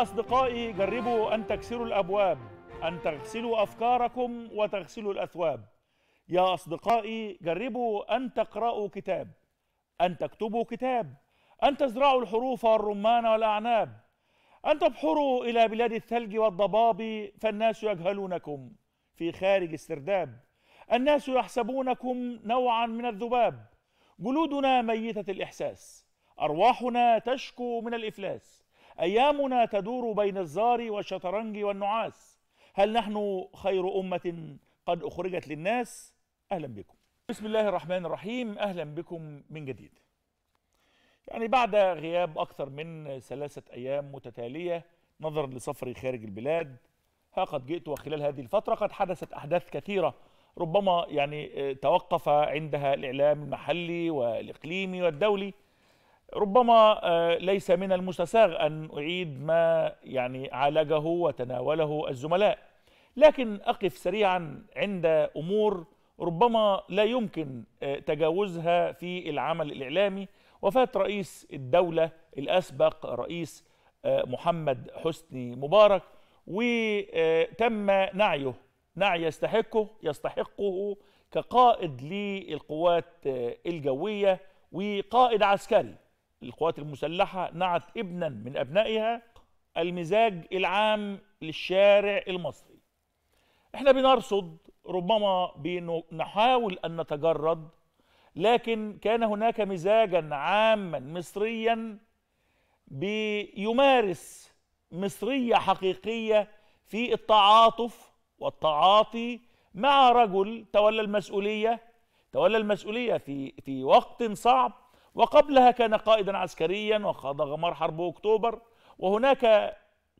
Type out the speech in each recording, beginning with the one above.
يا أصدقائي جربوا أن تكسروا الأبواب أن تغسلوا أفكاركم وتغسلوا الأثواب. يا أصدقائي جربوا أن تقرأوا كتاب أن تكتبوا كتاب أن تزرعوا الحروف والرمان والأعناب أن تبحروا إلى بلاد الثلج والضباب فالناس يجهلونكم في خارج السرداب الناس يحسبونكم نوعا من الذباب. جلودنا ميتة الإحساس أرواحنا تشكو من الإفلاس. أيامنا تدور بين الزار والشطرنج والنعاس. هل نحن خير أمة قد أخرجت للناس؟ أهلا بكم. بسم الله الرحمن الرحيم. أهلا بكم من جديد. يعني بعد غياب أكثر من ثلاثة أيام متتالية نظرا لسفري خارج البلاد ها قد جئت وخلال هذه الفترة قد حدثت أحداث كثيرة ربما يعني توقف عندها الإعلام المحلي والإقليمي والدولي. ربما ليس من المستساغ أن أعيد ما يعني عالجه وتناوله الزملاء. لكن أقف سريعا عند أمور ربما لا يمكن تجاوزها في العمل الإعلامي. وفاة رئيس الدولة الأسبق رئيس محمد حسني مبارك وتم نعيه. نعي يستحقه يستحقه كقائد للقوات الجوية وقائد عسكري. القوات المسلحة نعت ابنا من أبنائها المزاج العام للشارع المصري. إحنا بنرصد ربما بنحاول أن نتجرد لكن كان هناك مزاجا عاما مصريا بيمارس مصرية حقيقية في التعاطف والتعاطي مع رجل تولى المسؤولية تولى المسؤولية في في وقت صعب وقبلها كان قائدا عسكريا وخاض غمار حرب أكتوبر وهناك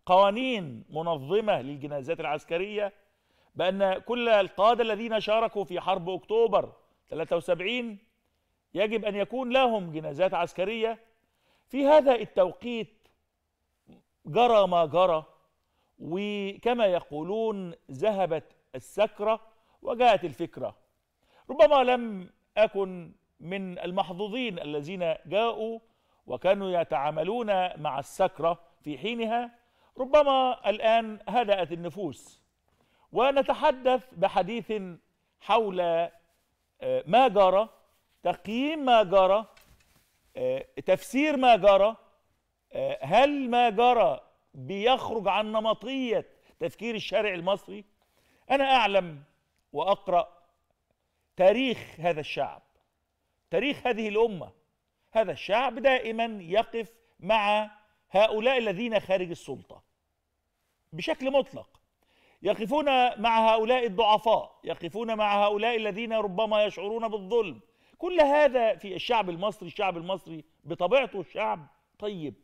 قوانين منظمة للجنازات العسكرية بأن كل القادة الذين شاركوا في حرب أكتوبر 73 يجب أن يكون لهم جنازات عسكرية. في هذا التوقيت جرى ما جرى وكما يقولون ذهبت السكرة وجاءت الفكرة. ربما لم أكن من المحظوظين الذين جاءوا وكانوا يتعاملون مع السكرة في حينها. ربما الآن هدأت النفوس. ونتحدث بحديث حول ما جرى تقييم ما جرى تفسير ما جرى هل ما جرى بيخرج عن نمطية تفكير الشارع المصري؟ أنا أعلم وأقرأ تاريخ هذا الشعب. تاريخ هذه الأمة. هذا الشعب دائما يقف مع هؤلاء الذين خارج السلطة. بشكل مطلق يقفون مع هؤلاء الضعفاء يقفون مع هؤلاء الذين ربما يشعرون بالظلم. كل هذا في الشعب المصري الشعب المصري بطبيعته شعب طيب.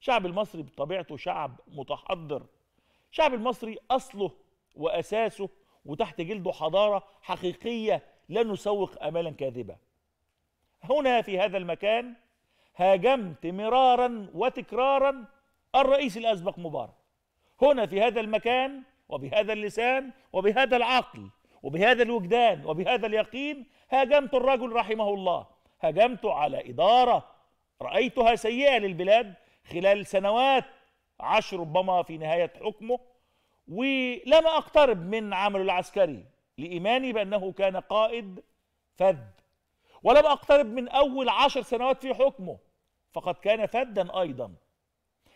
الشعب المصري بطبيعته شعب متحضر. الشعب المصري أصله وأساسه وتحت جلده حضارة حقيقية لا نسوق أمالا كاذبة. هنا في هذا المكان هاجمت مرارا وتكرارا الرئيس الأسبق مبارك. هنا في هذا المكان وبهذا اللسان وبهذا العقل وبهذا الوجدان وبهذا اليقين هاجمت الرجل رحمه الله. هاجمت على إدارة رأيتها سيئة للبلاد خلال سنوات عشر ربما في نهاية حكمه ولم أقترب من عمله العسكري لإيماني بأنه كان قائد فذ. ولم أقترب من أول عشر سنوات في حكمه فقد كان فذا أيضا.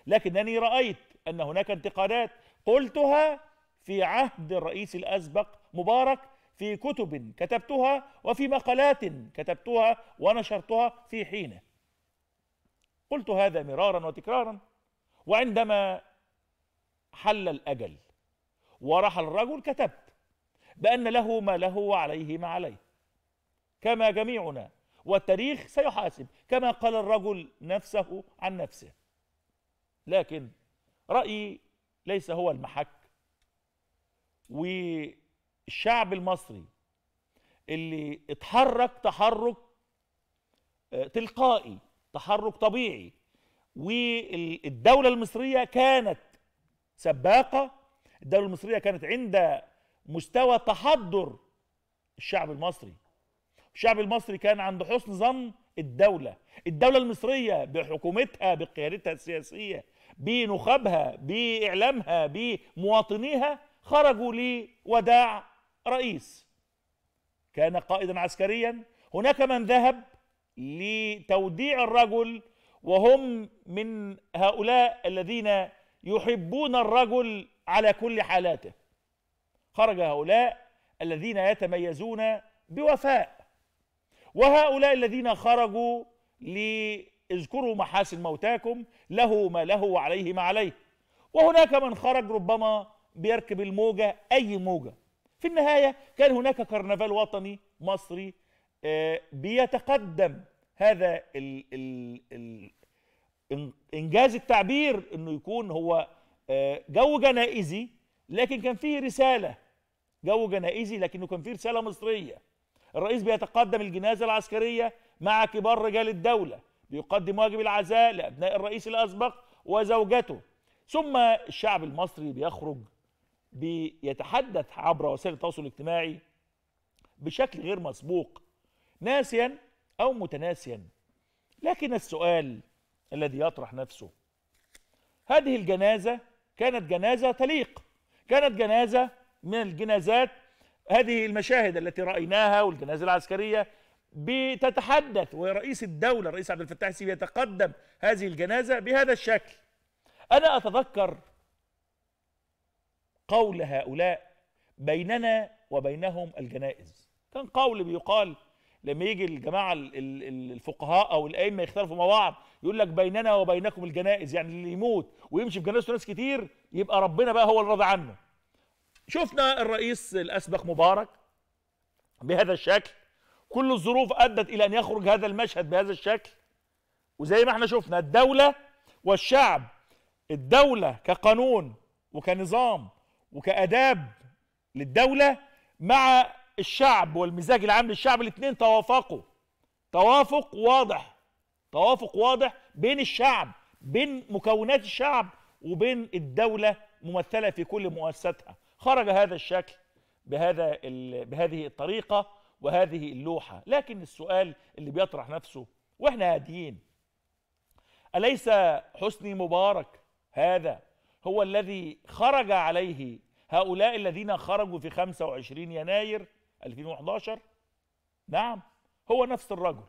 لكنني رأيت أن هناك انتقادات قلتها في عهد الرئيس الأسبق مبارك في كتب كتبتها وفي مقالات كتبتها ونشرتها في حينه. قلت هذا مرارا وتكرارا وعندما حل الأجل ورحل الرجل كتبت بأن له ما له وعليه ما عليه. كما جميعنا والتاريخ سيحاسب كما قال الرجل نفسه عن نفسه. لكن رأيي ليس هو المحك والشعب المصري اللي اتحرك تحرك تلقائي تحرك طبيعي والدولة المصرية كانت سباقة الدولة المصرية كانت عند مستوى تحضر الشعب المصري. الشعب المصري كان عند حسن ظن الدولة. الدولة المصرية بحكومتها بقيادتها السياسية بنخبها بإعلامها بمواطنيها خرجوا لوداع رئيس. كان قائدا عسكريا. هناك من ذهب لتوديع الرجل وهم من هؤلاء الذين يحبون الرجل على كل حالاته. خرج هؤلاء الذين يتميزون بوفاء وهؤلاء الذين خرجوا ليذكروا محاسن موتاكم له ما له وعليه ما عليه. وهناك من خرج ربما بيركب الموجة أي موجة. في النهاية كان هناك كرنفال وطني مصري آه، بيتقدم هذا ال ال ال إنجاز التعبير إنه يكون هو آه، جو جنائزي لكن كان فيه رسالة. جو جنائزي لكنه كان فيه رسالة مصرية. الرئيس بيتقدم الجنازة العسكرية مع كبار رجال الدولة بيقدم واجب العزاء لأبناء الرئيس الأسبق وزوجته. ثم الشعب المصري بيخرج بيتحدث عبر وسائل التواصل الاجتماعي بشكل غير مسبوق ناسيا أو متناسيا. لكن السؤال الذي يطرح نفسه هذه الجنازة كانت جنازة تليق كانت جنازة من الجنازات هذه المشاهد التي رأيناها والجنازة العسكرية بتتحدث ورئيس الدولة الرئيس عبد الفتاح السيسي يتقدم هذه الجنازة بهذا الشكل. أنا أتذكر قول هؤلاء بيننا وبينهم الجنائز. كان قول بيقال لما يجي الجماعة الفقهاء أو الأئمة يختلفوا مع بعض يقول لك بيننا وبينكم الجنائز يعني اللي يموت ويمشي في جنازته ناس كتير يبقى ربنا بقى هو اللي راضي عنه. شفنا الرئيس الأسبق مبارك بهذا الشكل. كل الظروف أدت إلى أن يخرج هذا المشهد بهذا الشكل. وزي ما إحنا شفنا الدولة والشعب الدولة كقانون وكنظام وكآداب للدولة مع الشعب والمزاج العام للشعب الاثنين توافقوا. توافق واضح توافق واضح بين الشعب بين مكونات الشعب وبين الدولة ممثلة في كل مؤسساتها. خرج هذا الشكل بهذا بهذه الطريقة وهذه اللوحة. لكن السؤال اللي بيطرح نفسه وإحنا هاديين أليس حسني مبارك هذا هو الذي خرج عليه هؤلاء الذين خرجوا في 25 يناير 2011 نعم هو نفس الرجل.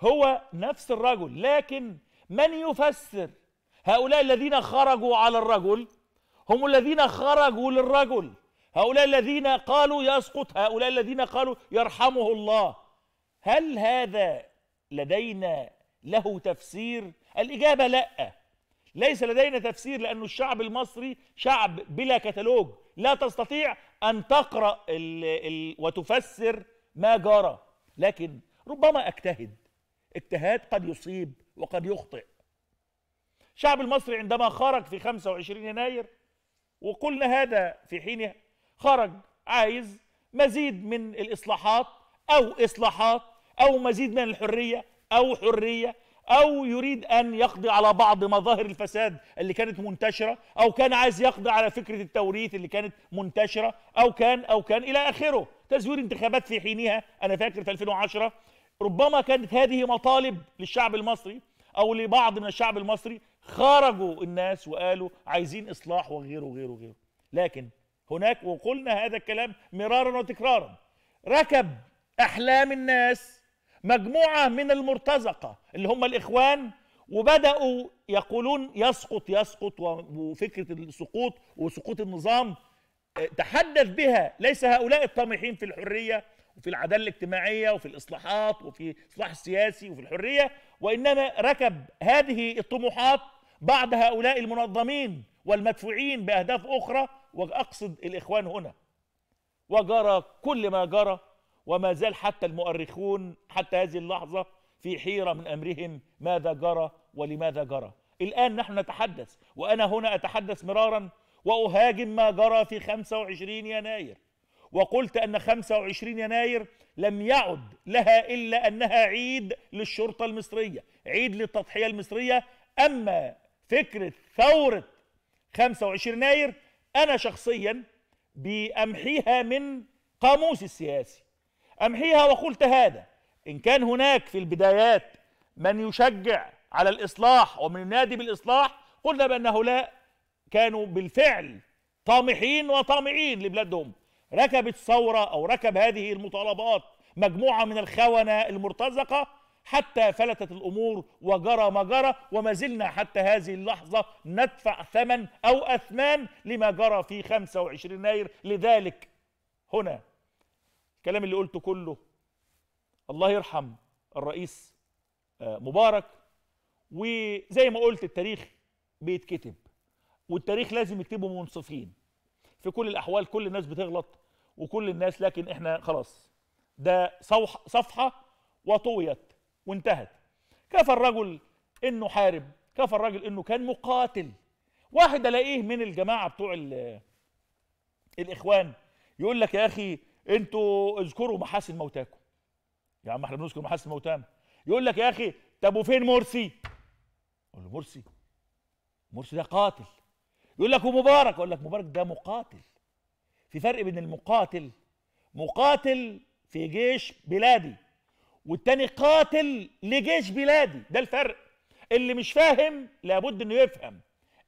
هو نفس الرجل لكن من يفسر هؤلاء الذين خرجوا على الرجل؟ هم الذين خرجوا للرجل. هؤلاء الذين قالوا يسقط هؤلاء الذين قالوا يرحمه الله. هل هذا لدينا له تفسير؟ الإجابة لا. ليس لدينا تفسير لأن الشعب المصري شعب بلا كتالوج. لا تستطيع أن تقرأ ال ال وتفسر ما جرى. لكن ربما أجتهد. اجتهاد قد يصيب وقد يخطئ. الشعب المصري عندما خرج في 25 يناير وقلنا هذا في حين خرج عايز مزيد من الإصلاحات أو إصلاحات أو مزيد من الحرية أو حرية أو يريد أن يقضي على بعض مظاهر الفساد اللي كانت منتشرة أو كان عايز يقضي على فكرة التوريث اللي كانت منتشرة أو كان أو كان إلى آخره. تزوير انتخابات في حينها أنا فاكر في 2010 ربما كانت هذه مطالب للشعب المصري أو لبعض من الشعب المصري خرجوا الناس وقالوا عايزين إصلاح وغيره وغيره وغيره. لكن هناك وقلنا هذا الكلام مرارا وتكرارا. ركب أحلام الناس مجموعة من المرتزقة اللي هم الإخوان وبدأوا يقولون يسقط يسقط وفكرة السقوط وسقوط النظام آه، تحدث بها ليس هؤلاء الطامحين في الحرية وفي العدالة الاجتماعية وفي الإصلاحات وفي الإصلاح السياسي وفي الحرية وإنما ركب هذه الطموحات بعض هؤلاء المنظمين والمدفوعين بأهداف أخرى وأقصد الإخوان هنا وجرى كل ما جرى وما زال حتى المؤرخون حتى هذه اللحظة في حيرة من أمرهم ماذا جرى ولماذا جرى. الآن نحن نتحدث وأنا هنا أتحدث مرارا وأهاجم ما جرى في 25 يناير. وقلت أن 25 يناير لم يعد لها إلا أنها عيد للشرطة المصرية عيد للتضحية المصرية. أما فكرة ثورة 25 يناير أنا شخصيا بأمحيها من قاموس السياسي. أمحيها وقلت هذا إن كان هناك في البدايات من يشجع على الإصلاح ومن ينادي بالإصلاح قلنا بأن هؤلاء كانوا بالفعل طامحين وطامعين لبلادهم. ركبت ثورة أو ركب هذه المطالبات مجموعة من الخونة المرتزقة حتى فلتت الأمور وجرى ما جرى وما زلنا حتى هذه اللحظة ندفع ثمن أو أثمان لما جرى في 25 يناير لذلك هنا الكلام اللي قلته كله الله يرحم الرئيس آه، مبارك. وزي ما قلت التاريخ بيتكتب والتاريخ لازم يكتبه منصفين. في كل الأحوال كل الناس بتغلط وكل الناس لكن إحنا خلاص ده صفحة وطويت. وانتهت. كفى الرجل إنه حارب كفى الرجل إنه كان مقاتل. واحد ألاقيه من الجماعة بتوع الإخوان يقول لك يا أخي أنتوا اذكروا محاسن موتاكم. يا عم إحنا بنذكر محاسن موتانا. يقول لك يا أخي طب وفين مرسي؟ أقول له مرسي مرسي ده قاتل. يقول لك ومبارك؟ أقول لك مبارك ده مقاتل. في فرق بين المقاتل مقاتل في جيش بلادي. والتاني قاتل لجيش بلادي. ده الفرق. اللي مش فاهم لابد إنه يفهم.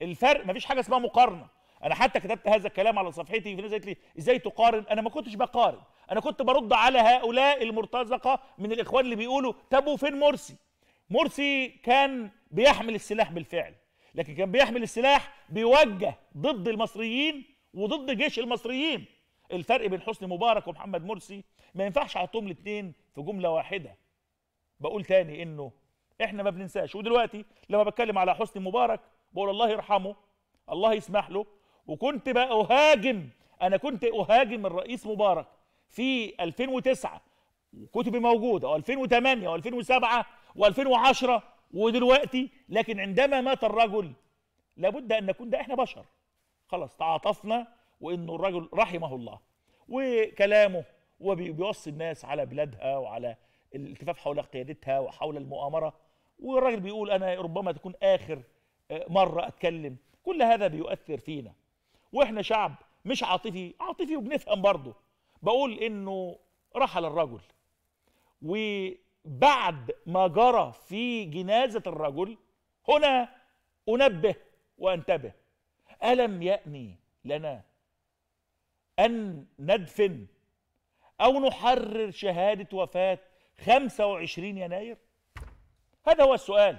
الفرق مفيش حاجة اسمها مقارنة. أنا حتى كتبت هذا الكلام على صفحتي في ناس قالت لي إزاي تقارن؟ أنا ما كنتش بقارن. أنا كنت برد على هؤلاء المرتزقة من الإخوان اللي بيقولوا طب وفين مرسي؟ مرسي كان بيحمل السلاح بالفعل لكن كان بيحمل السلاح بيوجه ضد المصريين وضد جيش المصريين. الفرق بين حسني مبارك ومحمد مرسي ما ينفعش احطهم الاثنين في جملة واحدة. بقول تاني انه إحنا ما بننساش. ودلوقتي لما بتكلم على حسني مبارك بقول الله يرحمه الله يسمح له. وكنت بقى أهاجم أنا كنت أهاجم الرئيس مبارك في 2009 وكتبي موجوده و2008 و2007 و2010 ودلوقتي لكن عندما مات الرجل لابد أن نكون ده إحنا بشر. خلاص تعاطفنا وإنه الرجل رحمه الله وكلامه وبيوصي الناس على بلادها وعلى الالتفاف حول قيادتها وحول المؤامرة. والراجل بيقول أنا ربما تكون آخر آه، مرة أتكلم. كل هذا بيؤثر فينا. وإحنا شعب مش عاطفي عاطفي وبنفهم برضه. بقول إنه رحل الرجل. وبعد ما جرى في جنازة الرجل هنا أنبه وأنتبه. ألم يأني لنا أن ندفن أو نحرر شهادة وفاة 25 يناير؟ هذا هو السؤال.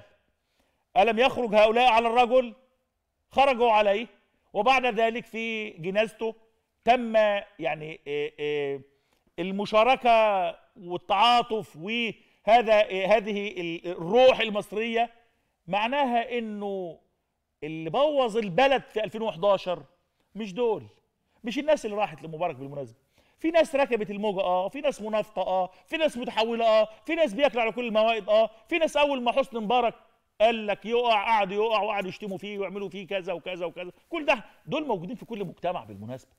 ألم يخرج هؤلاء على الرجل؟ خرجوا عليه وبعد ذلك في جنازته تم يعني آه، آه، المشاركة والتعاطف وهذا هذه الروح المصرية. معناها إنه اللي بوظ البلد في 2011 مش دول. مش الناس اللي راحت لمبارك بالمناسبة. في ناس ركبت الموجة آه. في ناس منافقه آه. في ناس متحولة آه. في ناس بياكلوا على كل الموائد آه. في ناس أول ما حسني مبارك قال لك يقع قعدوا يقع وقعدوا يشتموا فيه ويعملوا فيه كذا وكذا وكذا. كل ده دول موجودين في كل مجتمع بالمناسبة.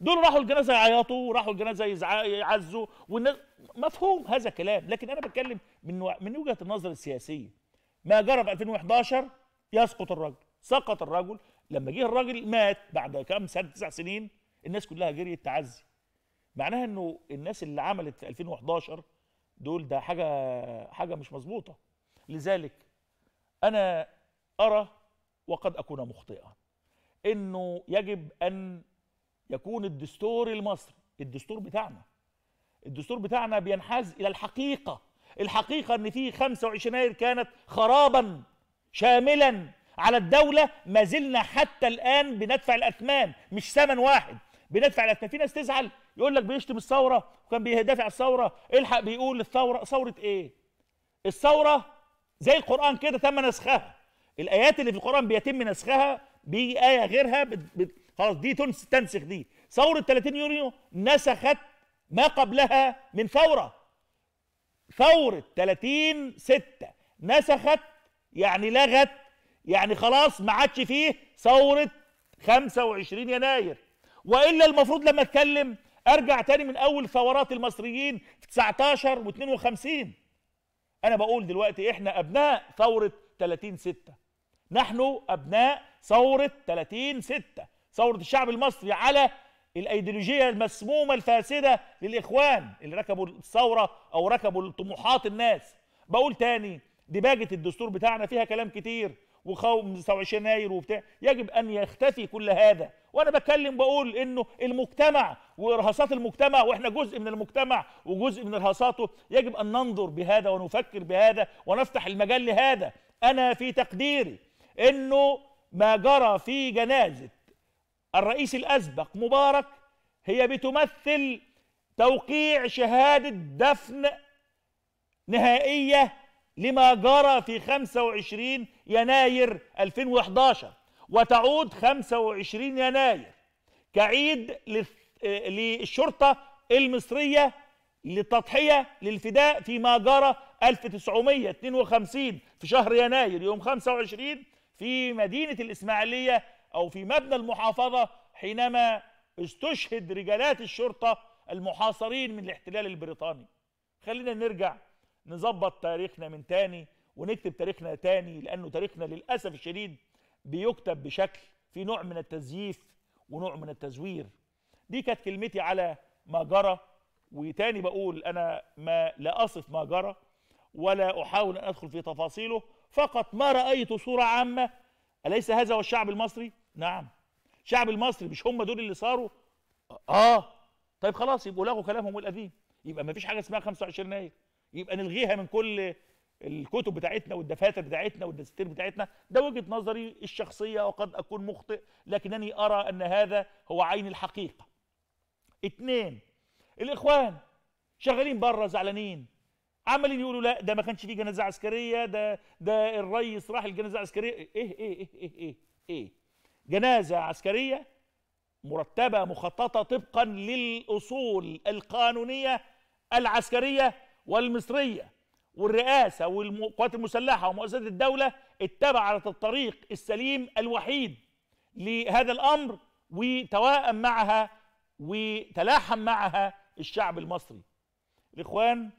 دول راحوا الجنازة يعيطوا وراحوا الجنازة يعزوا والناس مفهوم هذا كلام. لكن أنا بتكلم من من وجهة النظر السياسية. ما جرى في 2011 يسقط الرجل سقط الرجل لما جه الراجل مات بعد كام سنة تسع سنين الناس كلها جريت تعزي. معناها إنه الناس اللي عملت في 2011 دول ده حاجة حاجة مش مظبوطة. لذلك أنا أرى وقد أكون مخطئا. إنه يجب أن يكون الدستور المصري الدستور بتاعنا الدستور بتاعنا بينحاز إلى الحقيقة. الحقيقة إن في 25 يناير كانت خرابا شاملا على الدولة ما زلنا حتى الآن بندفع الاثمان مش ثمن واحد. بندفع الاثمان في ناس تزعل يقول لك بيشتم الثورة وكان بيدافع الثورة. الحق بيقول الثورة ثورة إيه؟ الثورة زي القرآن كده تم نسخها. الآيات اللي في القرآن بيتم نسخها إيه غيرها بت... بت... خلاص دي تنسخ دي. ثورة 30 يونيو نسخت ما قبلها من ثورة. ثورة 30 6 نسخت يعني لغت يعني خلاص ما عادش فيه ثورة 25 يناير. وإلا المفروض لما أتكلم أرجع تاني من أول ثورات المصريين في 19 و52 أنا بقول دلوقتي إحنا أبناء ثورة 30 6 نحن أبناء ثورة 30 6 ثورة الشعب المصري على الأيديولوجية المسمومة الفاسدة للإخوان اللي ركبوا الثورة أو ركبوا طموحات الناس. بقول تاني دباجه الدستور بتاعنا فيها كلام كتير. وخوف 29 يناير وبتاع يجب أن يختفي كل هذا. وأنا بتكلم بقول إنه المجتمع وإرهاصات المجتمع وإحنا جزء من المجتمع وجزء من إرهاصاته يجب أن ننظر بهذا ونفكر بهذا ونفتح المجال لهذا. أنا في تقديري إنه ما جرى في جنازة الرئيس الأسبق مبارك هي بتمثل توقيع شهادة دفن نهائية لما جرى في 25 يناير 2011 وتعود 25 يناير كعيد للشرطة المصرية للتضحية للفداء فيما جرى 1952 في شهر يناير يوم 25 في مدينة الإسماعيلية أو في مبنى المحافظة حينما استشهد رجالات الشرطة المحاصرين من الاحتلال البريطاني. خلينا نرجع نظبط تاريخنا من تاني ونكتب تاريخنا تاني لأنه تاريخنا للأسف الشديد بيكتب بشكل في نوع من التزييف ونوع من التزوير. دي كانت كلمتي على ما جرى وتاني بقول أنا ما لا أصف ما جرى ولا أحاول أن أدخل في تفاصيله فقط ما رأيت صورة عامة. أليس هذا هو الشعب المصري؟ نعم. الشعب المصري مش هم دول اللي صاروا؟ آه. طيب خلاص يبقوا لغوا كلامهم القديم يبقى ما فيش حاجة اسمها 25 يناير. يبقى نلغيها من كل الكتب بتاعتنا والدفاتر بتاعتنا والدساتير بتاعتنا. ده وجهة نظري الشخصية وقد أكون مخطئ لكنني أرى أن هذا هو عين الحقيقة. اتنين الإخوان شغالين بره زعلانين. عمالين يقولوا لا ده ما كانش فيه جنازة عسكرية ده ده الرئيس راح الجنازة العسكرية. إيه إيه إيه إيه إيه, إيه؟ جنازة عسكرية مرتبة مخططة طبقا للأصول القانونية العسكرية والمصرية والرئاسة والقوات المسلحة ومؤسسات الدولة اتبعت الطريق السليم الوحيد لهذا الأمر وتواءم معها وتلاحم معها الشعب المصري. الإخوان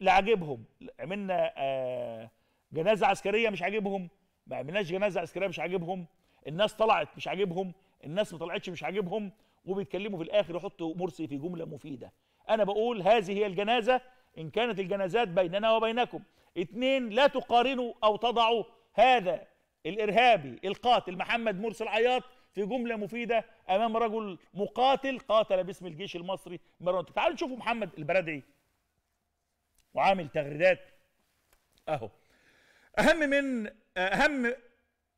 لا عاجبهم. عملنا آه جنازة عسكرية مش عاجبهم. ما عملناش جنازة عسكرية مش عاجبهم. الناس طلعت مش عاجبهم. الناس ما طلعتش مش عاجبهم. وبيتكلموا في الآخر يحطوا مرسي في جملة مفيدة. أنا بقول هذه هي الجنازة إن كانت الجنازات بيننا وبينكم اثنين لا تقارنوا أو تضعوا. هذا الإرهابي القاتل محمد مرسي العياط في جملة مفيدة أمام رجل مقاتل قاتل باسم الجيش المصري مرة تعالوا نشوفوا محمد البرادعي وعامل تغريدات. أهو. أهم من أهم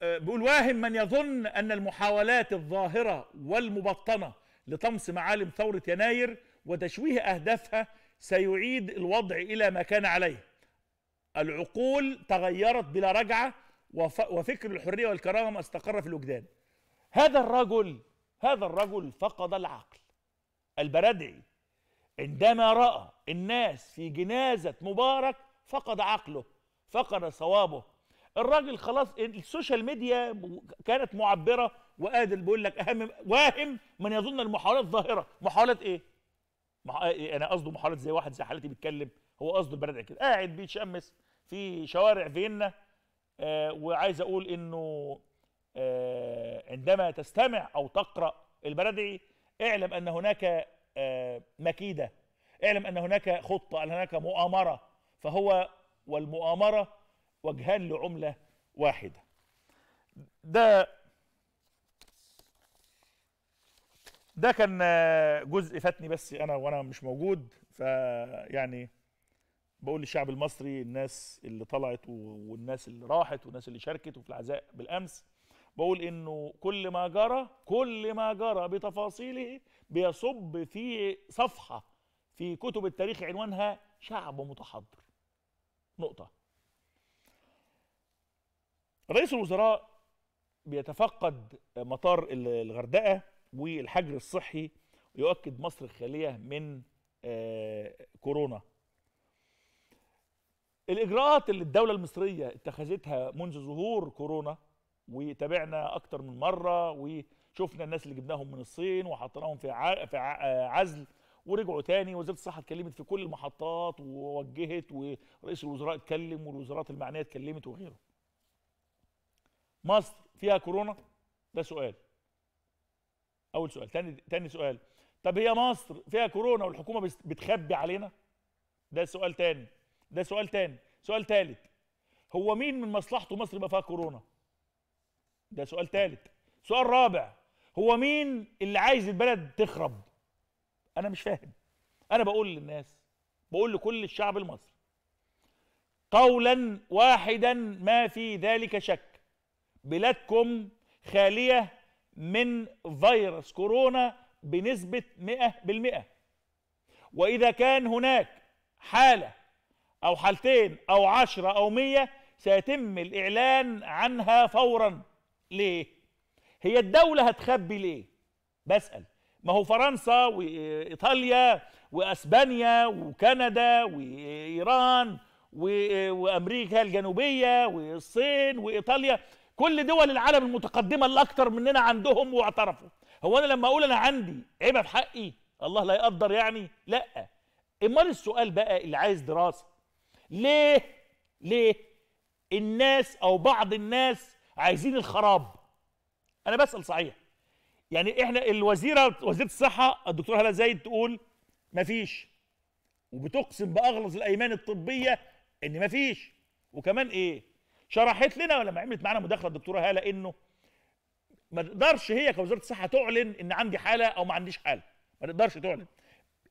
بيقول واهم من يظن أن المحاولات الظاهرة والمبطنة لطمس معالم ثورة يناير وتشويه أهدافها سيعيد الوضع إلى ما كان عليه. العقول تغيرت بلا رجعة وفكر الحرية والكرامة استقر في الوجدان. هذا الرجل هذا الرجل فقد العقل البردعي عندما رأى الناس في جنازة مبارك فقد عقله فقد صوابه. الراجل خلاص السوشيال ميديا كانت معبرة وقادر بيقول لك أهم واهم من يظن المحاولات ظاهره محاولات إيه؟ أنا قصده محاولات زي واحد زي حالتي بيتكلم هو قصده البلد كده. قاعد بيتشمس في شوارع فيينا آه وعايز أقول إنه آه عندما تستمع أو تقرأ البردعي اعلم أن هناك آه مكيدة. اعلم أن هناك خطة أن هناك مؤامرة. فهو والمؤامرة وجهان لعملة واحدة. ده ده كان جزء فاتني بس أنا وأنا مش موجود فيعني بقول للشعب المصري الناس اللي طلعت والناس اللي راحت والناس اللي شاركت وفي العزاء بالامس بقول انه كل ما جرى كل ما جرى بتفاصيله بيصب في صفحة في كتب التاريخ عنوانها شعب متحضر. نقطة. رئيس الوزراء بيتفقد مطار الغردقة والحجر الصحي يؤكد مصر خاليه من آه كورونا. الإجراءات اللي الدولة المصرية اتخذتها منذ ظهور كورونا وتابعنا أكتر من مرة وشفنا الناس اللي جبناهم من الصين وحطيناهم في في عزل ورجعوا تاني. وزارة الصحة اتكلمت في كل المحطات ووجهت ورئيس الوزراء اتكلم والوزارات المعنية اتكلمت وغيره. مصر فيها كورونا؟ ده سؤال. أول سؤال. تاني تاني سؤال. طب هي مصر فيها كورونا والحكومة بتخبي علينا؟ ده سؤال تاني. ده سؤال تاني. سؤال تالت. هو مين من مصلحته مصر يبقى فيها كورونا؟ ده سؤال ثالث سؤال رابع. هو مين اللي عايز البلد تخرب؟ أنا مش فاهم. أنا بقول للناس بقول لكل الشعب المصري. قولا واحدا ما في ذلك شك. بلادكم خالية من فيروس كورونا بنسبة 100% وإذا كان هناك حالة أو حالتين أو عشرة أو مية سيتم الإعلان عنها فورا ليه؟ هي الدولة هتخبي ليه؟ بسأل ما هو فرنسا وإيطاليا وأسبانيا وكندا وإيران وأمريكا الجنوبية والصين وإيطاليا كل دول العالم المتقدمة اللي أكتر مننا عندهم واعترفوا. هو أنا لما أقول أنا عندي عيبة في حقي الله لا يقدر يعني؟ لا. أمال السؤال بقى اللي عايز دراسة. ليه؟ ليه؟ الناس أو بعض الناس عايزين الخراب. أنا بسأل صحيح. يعني إحنا الوزيرة وزيرة الصحة الدكتورة هلا زايد تقول مفيش. وبتقسم بأغلظ الأيمان الطبية إن مفيش. وكمان إيه؟ شرحت لنا لما عملت معانا مداخلة الدكتورة هالة إنه ما تقدرش هي كوزارة الصحة تعلن إن عندي حالة أو ما عنديش حالة. ما تقدرش تعلن.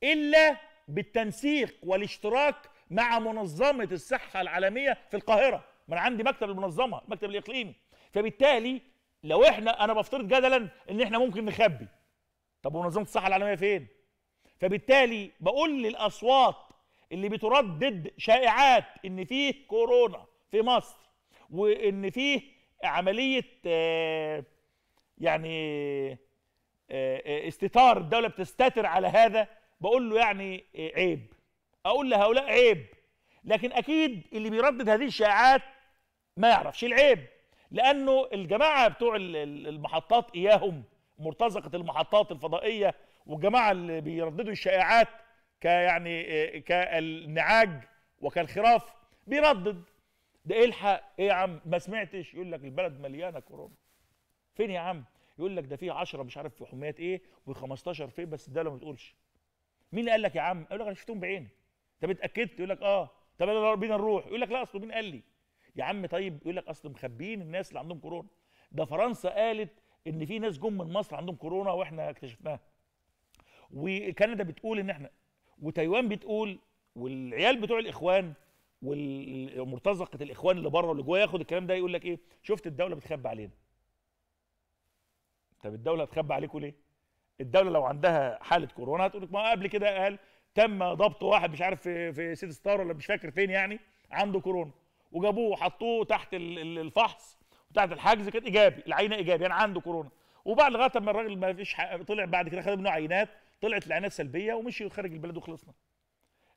إلا بالتنسيق والاشتراك مع منظمة الصحة العالمية في القاهرة. ما أنا عندي مكتب المنظمة المكتب الإقليمي. فبالتالي لو إحنا أنا بفترض جدلا إن إحنا ممكن نخبي. طب ومنظمة الصحة العالمية فين؟ فبالتالي بقول للأصوات اللي بتردد شائعات إن فيه كورونا في مصر. وإن فيه عملية آه يعني آه استتار الدولة بتستتر على هذا بقول له يعني عيب. أقول لهؤلاء عيب. لكن أكيد اللي بيردد هذه الشائعات ما يعرفش العيب لأنه الجماعة بتوع المحطات إياهم مرتزقة المحطات الفضائية والجماعه اللي بيرددوا الشائعات كيعني كالنعاج وكالخراف بيردد. ده إيه الحق إيه يا عم؟ ما سمعتش. يقول لك البلد مليانة كورونا. فين يا عم؟ يقول لك ده في 10 مش عارف في حميات إيه و15 فين بس الدولة ما تقولش. مين اللي قال لك يا عم؟ يقول لك أنا شفتهم بعيني. طب اتأكدت؟ يقول لك آه. طب يلا بينا نروح. يقول لك لا اصل مين قال لي؟ يا عم طيب يقول لك أصل مخبيين الناس اللي عندهم كورونا. ده فرنسا قالت إن في ناس جم من مصر عندهم كورونا وإحنا اكتشفناها. وكندا بتقول إن إحنا وتايوان بتقول والعيال بتوع الإخوان ومرتزقه الإخوان اللي بره واللي جوه ياخد الكلام ده يقول لك إيه؟ شفت الدولة بتخبي علينا. طب الدولة هتخبي عليكم ليه؟ الدولة لو عندها حالة كورونا هتقول لك ما قبل كده قال تم ضبط واحد مش عارف في في سيتي ستار ولا مش فاكر فين يعني عنده كورونا. وجابوه وحطوه تحت الفحص وتحت الحجز كان إيجابي العينة إيجابي يعني عنده كورونا. وبعد لغاية ما الراجل ما فيش طلع بعد كده خد منه عينات طلعت العينات سلبية ومشي خارج البلد وخلصنا.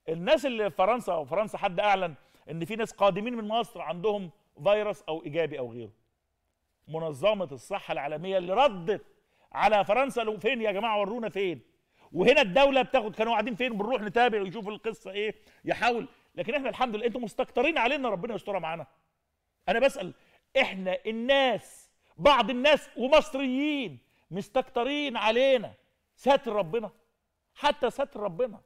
الناس اللي في فرنسا وفرنسا حد أعلن إن في ناس قادمين من مصر عندهم فيروس أو إيجابي أو غيره. منظمة الصحة العالمية اللي ردت على فرنسا لو فين يا جماعة ورونا فين؟ وهنا الدولة بتاخد كانوا قاعدين فين؟ بنروح نتابع ونشوف القصة إيه؟ يحاول. لكن إحنا الحمد لله أنتم مستكترين علينا ربنا يسترها معانا. أنا بسأل إحنا الناس بعض الناس ومصريين مستكترين علينا. ساتر ربنا. حتى ساتر ربنا.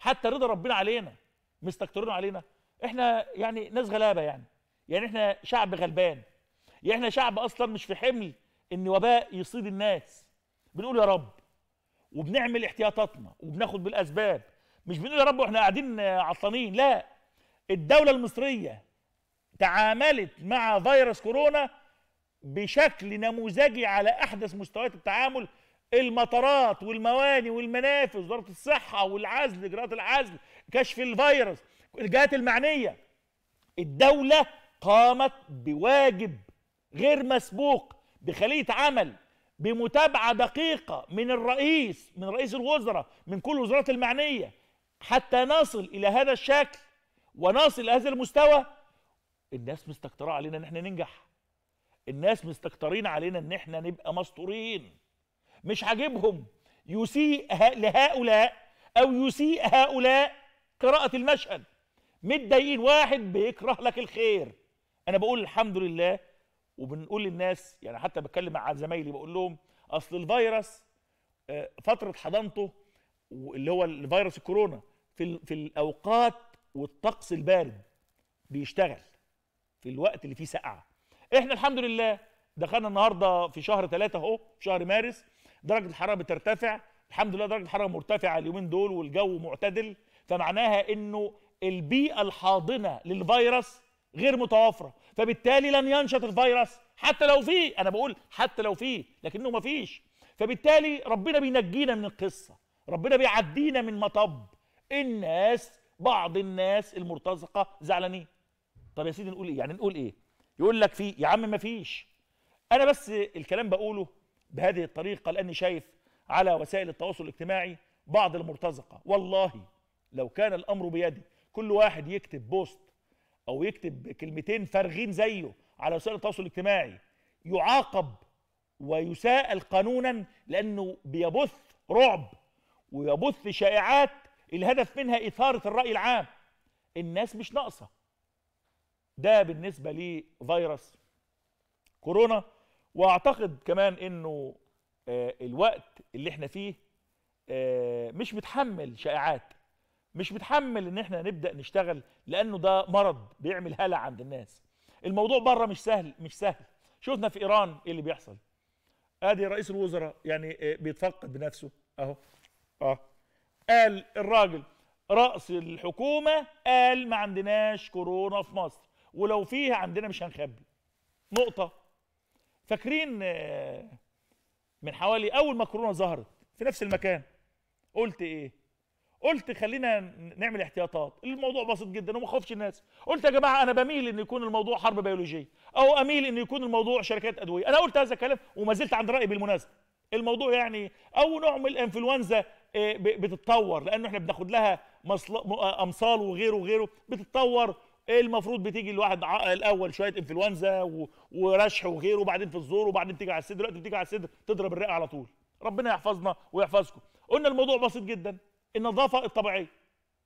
حتى رضا ربنا علينا مستكترين علينا. إحنا يعني ناس غلابة يعني. يعني إحنا شعب غلبان. يعني إحنا شعب أصلا مش في حمل إن وباء يصيب الناس. بنقول يا رب وبنعمل احتياطاتنا وبناخد بالأسباب. مش بنقول يا رب وإحنا قاعدين عطلانين لا. الدولة المصرية تعاملت مع فيروس كورونا بشكل نموذجي على أحدث مستويات التعامل المطارات والمواني والمنافذ وزارة الصحة والعزل إجراءات العزل كشف الفيروس الجهات المعنية. الدولة قامت بواجب غير مسبوق بخلية عمل بمتابعة دقيقة من الرئيس من رئيس الوزراء من كل الوزارات المعنية حتى نصل إلى هذا الشكل ونصل إلى هذا المستوى. الناس مستكترة علينا إن إحنا ننجح. الناس مستكترين علينا إن إحنا نبقى مستورين. مش عاجبهم. يسيء لهؤلاء أو يسيء هؤلاء قراءة المشهد. متضايقين واحد بيكره لك الخير. أنا بقول الحمد لله وبنقول للناس يعني حتى بتكلم مع زمايلي بقول لهم أصل الفيروس فترة حضانته اللي هو الفيروس الكورونا في في الأوقات والطقس البارد بيشتغل في الوقت اللي فيه سقعة. إحنا الحمد لله دخلنا النهارده في شهر ثلاثة أهو شهر مارس درجة الحرارة بترتفع الحمد لله درجة الحرارة مرتفعة اليومين دول والجو معتدل فمعناها إنه البيئة الحاضنة للفيروس غير متوافرة فبالتالي لن ينشط الفيروس حتى لو فيه أنا بقول حتى لو فيه لكنه ما فيش. فبالتالي ربنا بينجينا من القصة ربنا بيعدينا من مطب. الناس بعض الناس المرتزقة زعلانين. طب يا سيدي نقول إيه؟ يعني نقول إيه؟ يقول لك في يا عم ما فيش. أنا بس الكلام بقوله بهذه الطريقة لأني شايف على وسائل التواصل الاجتماعي بعض المرتزقة. والله لو كان الأمر بيدي كل واحد يكتب بوست أو يكتب كلمتين فارغين زيه على وسائل التواصل الاجتماعي يعاقب ويساءل قانونا لأنه بيبث رعب ويبث شائعات الهدف منها إثارة الرأي العام. الناس مش ناقصة. ده بالنسبة لفيروس كورونا واعتقد كمان انه آه، الوقت اللي إحنا فيه آه، مش متحمل شائعات. مش متحمل ان إحنا نبدأ نشتغل لأنه ده مرض بيعمل هلع عند الناس. الموضوع بره مش سهل مش سهل. شفنا في إيران إيه اللي بيحصل. أدي رئيس الوزراء يعني آه، بيتفقد بنفسه. أهو. آه. قال الراجل رأس الحكومة قال ما عندناش كورونا في مصر ولو فيها عندنا مش هنخبي. نقطة. فاكرين آه، من حوالي أول ما كورونا ظهرت في نفس المكان قلت إيه؟ قلت خلينا نعمل احتياطات. الموضوع بسيط جدا وما خوفش الناس. قلت يا جماعة أنا بميل إن يكون الموضوع حرب بيولوجية أو أميل إن يكون الموضوع شركات أدوية. أنا قلت هذا الكلام وما زلت عند رأيي بالمناسبة. الموضوع يعني أو نوع من الإنفلونزا آه، بتتطور لأنه إحنا بناخد لها آه، أمصال وغيره وغيره بتتطور المفروض بتيجي الواحد الأول شوية إنفلونزا ورشح وغيره وبعدين في الزور وبعدين تيجي على الصدر دلوقتي بتيجي على الصدر تضرب الرئة على طول. ربنا يحفظنا ويحفظكم. قلنا الموضوع بسيط جدا. النظافة الطبيعية.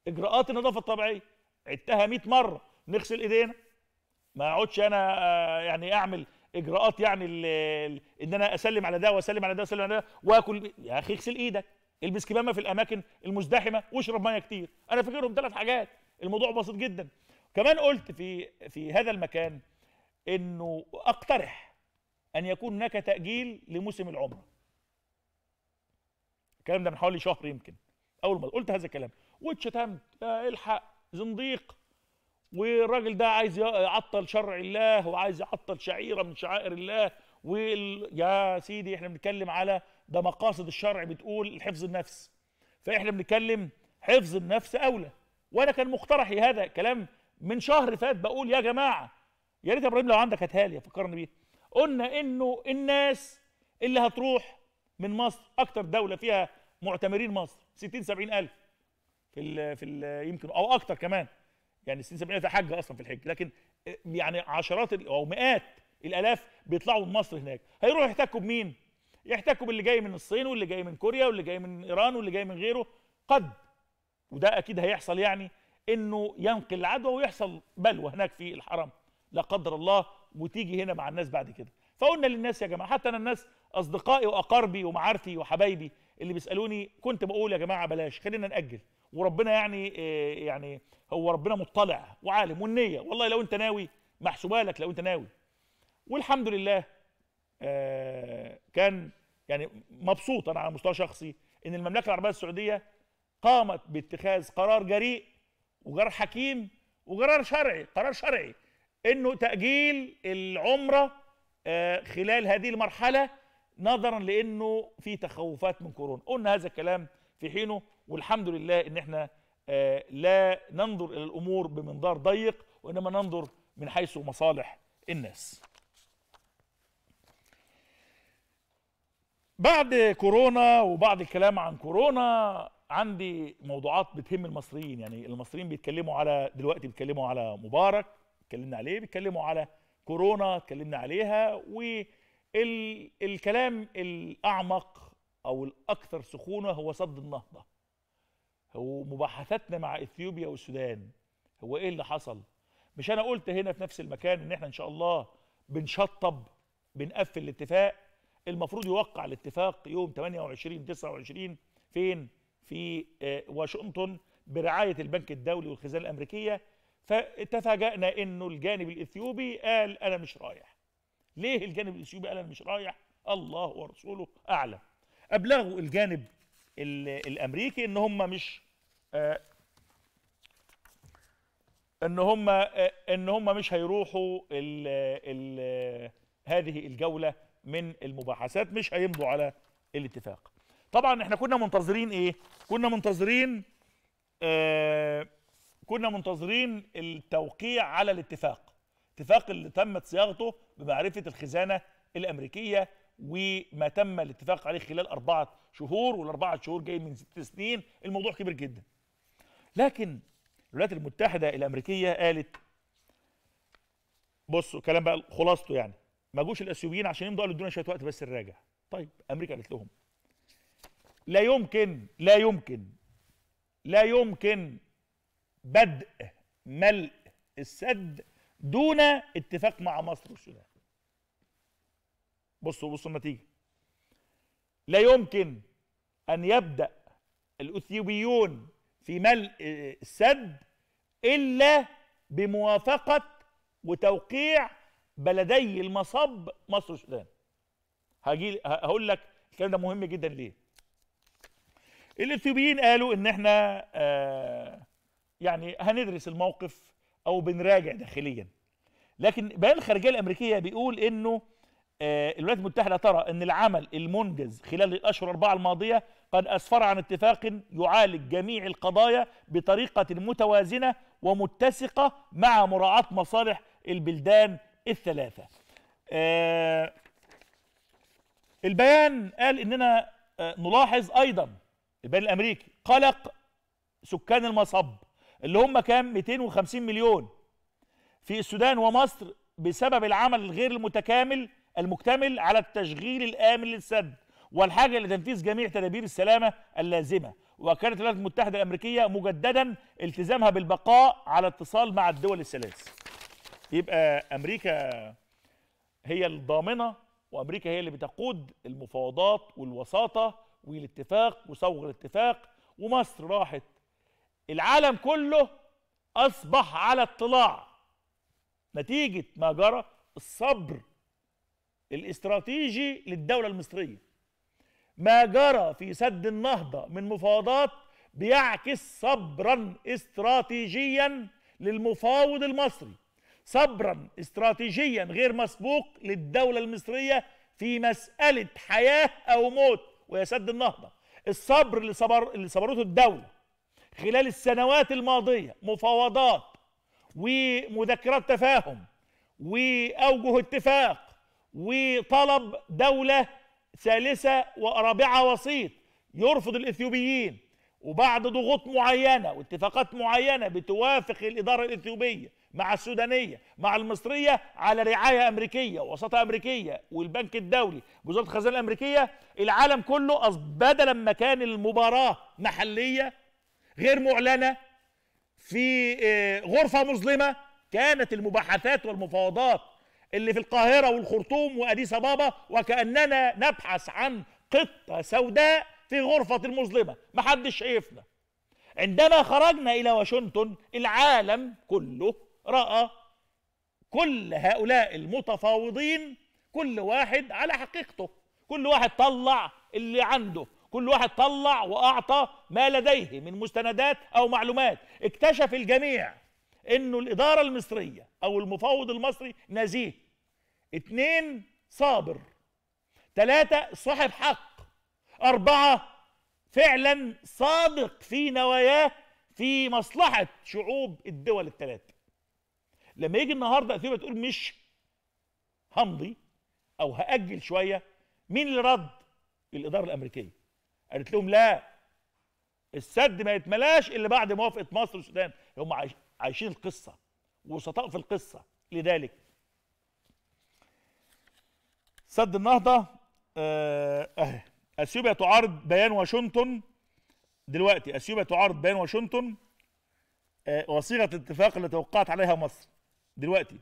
إجراءات النظافة الطبيعية. عدتها 100 مرة. نغسل إيدينا. ما أقعدش أنا آه، يعني أعمل إجراءات يعني إن أنا أسلم على ده وأسلم على ده وأسلم على ده وآكل. يا أخي اغسل إيدك. البس كمامة في الأماكن المزدحمة واشرب مية كتير. أنا فاكرهم ثلاث حاجات. الموضوع بسيط جدا. كمان قلت في في هذا المكان إنه أقترح أن يكون هناك تأجيل لموسم العمرة. الكلام ده من حوالي شهر يمكن أول ما قلت هذا الكلام. واتشتمت يا الحق زنديق. والراجل ده عايز يعطل شرع الله وعايز يعطل شعيرة من شعائر الله. وال... يا سيدي إحنا بنتكلم على ده مقاصد الشرع بتقول حفظ النفس. فإحنا بنتكلم حفظ النفس أولى. وأنا كان مقترحي هذا كلام من شهر فات بقول يا جماعة يا ريت يا إبراهيم لو عندك هاتها لي فكرني بيه قلنا إنه الناس اللي هتروح من مصر أكتر دولة فيها معتمرين مصر 60 70 ألف في ال في ال يمكن أو أكتر كمان. يعني 60 70 ألف حج أصلا في الحج. لكن يعني عشرات أو مئات الألاف بيطلعوا من مصر هناك. هيروحوا يحتكوا بمين؟ يحتكوا باللي جاي من الصين واللي جاي من كوريا واللي جاي من إيران واللي جاي من غيره. قد. وده أكيد هيحصل يعني إنه ينقل العدوى ويحصل بلوى هناك في الحرم. لا قدر الله وتيجي هنا مع الناس بعد كده. فقلنا للناس يا جماعة حتى أنا الناس أصدقائي وأقاربي ومعارفي وحبايبي اللي بيسألوني كنت بقول يا جماعة بلاش خلينا نأجل. وربنا يعني آه، يعني هو ربنا مطلع وعالم والنية. والله لو أنت ناوي محسوبة لك لو أنت ناوي. والحمد لله آه، كان يعني مبسوط أنا على مستوى شخصي إن المملكة العربية السعودية قامت باتخاذ قرار جريء وقرار حكيم وقرار شرعي قرار شرعي إنه تأجيل العمرة آه، خلال هذه المرحلة نظرا لإنه في تخوفات من كورونا. قلنا هذا الكلام في حينه والحمد لله إن إحنا آه، لا ننظر إلى الأمور بمنظار ضيق وإنما ننظر من حيث مصالح الناس. بعد كورونا وبعد الكلام عن كورونا عندي موضوعات بتهم المصريين. يعني المصريين بيتكلموا على دلوقتي بيتكلموا على مبارك اتكلمنا عليه بيتكلموا على كورونا اتكلمنا عليها والكلام الأعمق أو الأكثر سخونة هو صد النهضة. هو مباحثاتنا مع إثيوبيا والسودان. هو إيه اللي حصل؟ مش أنا قلت هنا في نفس المكان إن إحنا إن شاء الله بنشطب بنقفل الاتفاق. المفروض يوقع الاتفاق يوم 28 29 فين؟ في آه، واشنطن برعاية البنك الدولي والخزانة الأمريكية فتفاجأنا إنه الجانب الإثيوبي قال أنا مش رايح. ليه الجانب الإثيوبي قال أنا مش رايح؟ الله ورسوله أعلم. أبلغوا الجانب الأمريكي إن هم مش آه إن هم آه إن هم مش هيروحوا ال ال هذه الجولة من المباحثات مش هيمضوا على الاتفاق. طبعا إحنا كنا منتظرين إيه؟ كنا منتظرين آه كنا منتظرين التوقيع على الاتفاق. اتفاق اللي تمت صياغته بمعرفة الخزانة الأمريكية وما تم الاتفاق عليه خلال أربعة شهور والأربعة شهور جاي من ست سنين. الموضوع كبير جدا. لكن الولايات المتحدة الأمريكية قالت بصوا كلام بقى خلاصته يعني ما جوش الأثيوبيين عشان يمضوا قالوا ادونا شوية وقت بس نراجع طيب أمريكا قالت لهم لا يمكن لا يمكن لا يمكن بدء ملء السد دون اتفاق مع مصر والسودان. بصوا بصوا النتيجة. لا يمكن أن يبدأ الأثيوبيون في ملء السد إلا بموافقة وتوقيع بلدي المصب مصر والسودان. هقول لك الكلام ده مهم جدا ليه؟ الإثيوبيين قالوا إن إحنا آه يعني هندرس الموقف أو بنراجع داخليا. لكن بيان الخارجية الأمريكية بيقول إنه الولايات المتحدة ترى أن العمل المنجز خلال الأشهر الأربعة الماضية قد أسفر عن اتفاق يعالج جميع القضايا بطريقة متوازنة ومتسقة مع مراعاة مصالح البلدان الثلاثة. آه البيان قال إننا آه نلاحظ أيضا البيان الأمريكي. قلق سكان المصب اللي هم كام؟ 250 مليون. في السودان ومصر بسبب العمل الغير المتكامل المكتمل على التشغيل الآمن للسد والحاجة لتنفيذ جميع تدابير السلامة اللازمة. وكانت الولايات المتحدة الأمريكية مجددا التزامها بالبقاء على اتصال مع الدول الثلاث يبقى أمريكا هي الضامنة وأمريكا هي اللي بتقود المفاوضات والوساطة والاتفاق وصوغ الاتفاق ومصر راحت. العالم كله أصبح على اطلاع. نتيجة ما جرى الصبر الاستراتيجي للدولة المصرية. ما جرى في سد النهضة من مفاوضات بيعكس صبرا استراتيجيا للمفاوض المصري. صبرا استراتيجيا غير مسبوق للدولة المصرية في مسألة حياة أو موت. وهي سد النهضة. الصبر اللي, صبر اللي صبرته الدولة خلال السنوات الماضية مفاوضات ومذكرات تفاهم وأوجه اتفاق وطلب دولة ثالثة ورابعة وسيط يرفض الإثيوبيين. وبعد ضغوط معينة واتفاقات معينة بتوافق الإدارة الإثيوبية مع السودانية مع المصرية على رعاية أمريكية وساطة أمريكية والبنك الدولي وزارة الخزانة الأمريكية العالم كله بدلا ما كان المباراة محلية غير معلنة في غرفة مظلمة كانت المباحثات والمفاوضات اللي في القاهرة والخرطوم وأديس أبابا وكأننا نبحث عن قطة سوداء في غرفة المظلمة. محدش شايفنا. عندما خرجنا إلى واشنطن العالم كله رأى كل هؤلاء المتفاوضين كل واحد على حقيقته. كل واحد طلع اللي عنده. كل واحد طلع وأعطى ما لديه من مستندات أو معلومات. اكتشف الجميع إنه الإدارة المصرية أو المفاوض المصري نزيه. اتنين صابر. ثلاثة صاحب حق. أربعة فعلا صادق في نواياه في مصلحة شعوب الدول الثلاث لما يجي النهاردة أثيوبيا تقول مش همضي أو هأجل شوية مين اللي رد؟ الإدارة الأمريكية. قالت لهم لا السد ما يتملاش إلا بعد موافقة مصر والسودان. هم عايشين القصة وسطاء في القصة. لذلك سد النهضة آه أثيوبيا تعارض بيان واشنطن دلوقتي. أثيوبيا تعارض بيان واشنطن آه وصيغة الاتفاق اللي توقعت عليها مصر دلوقتي.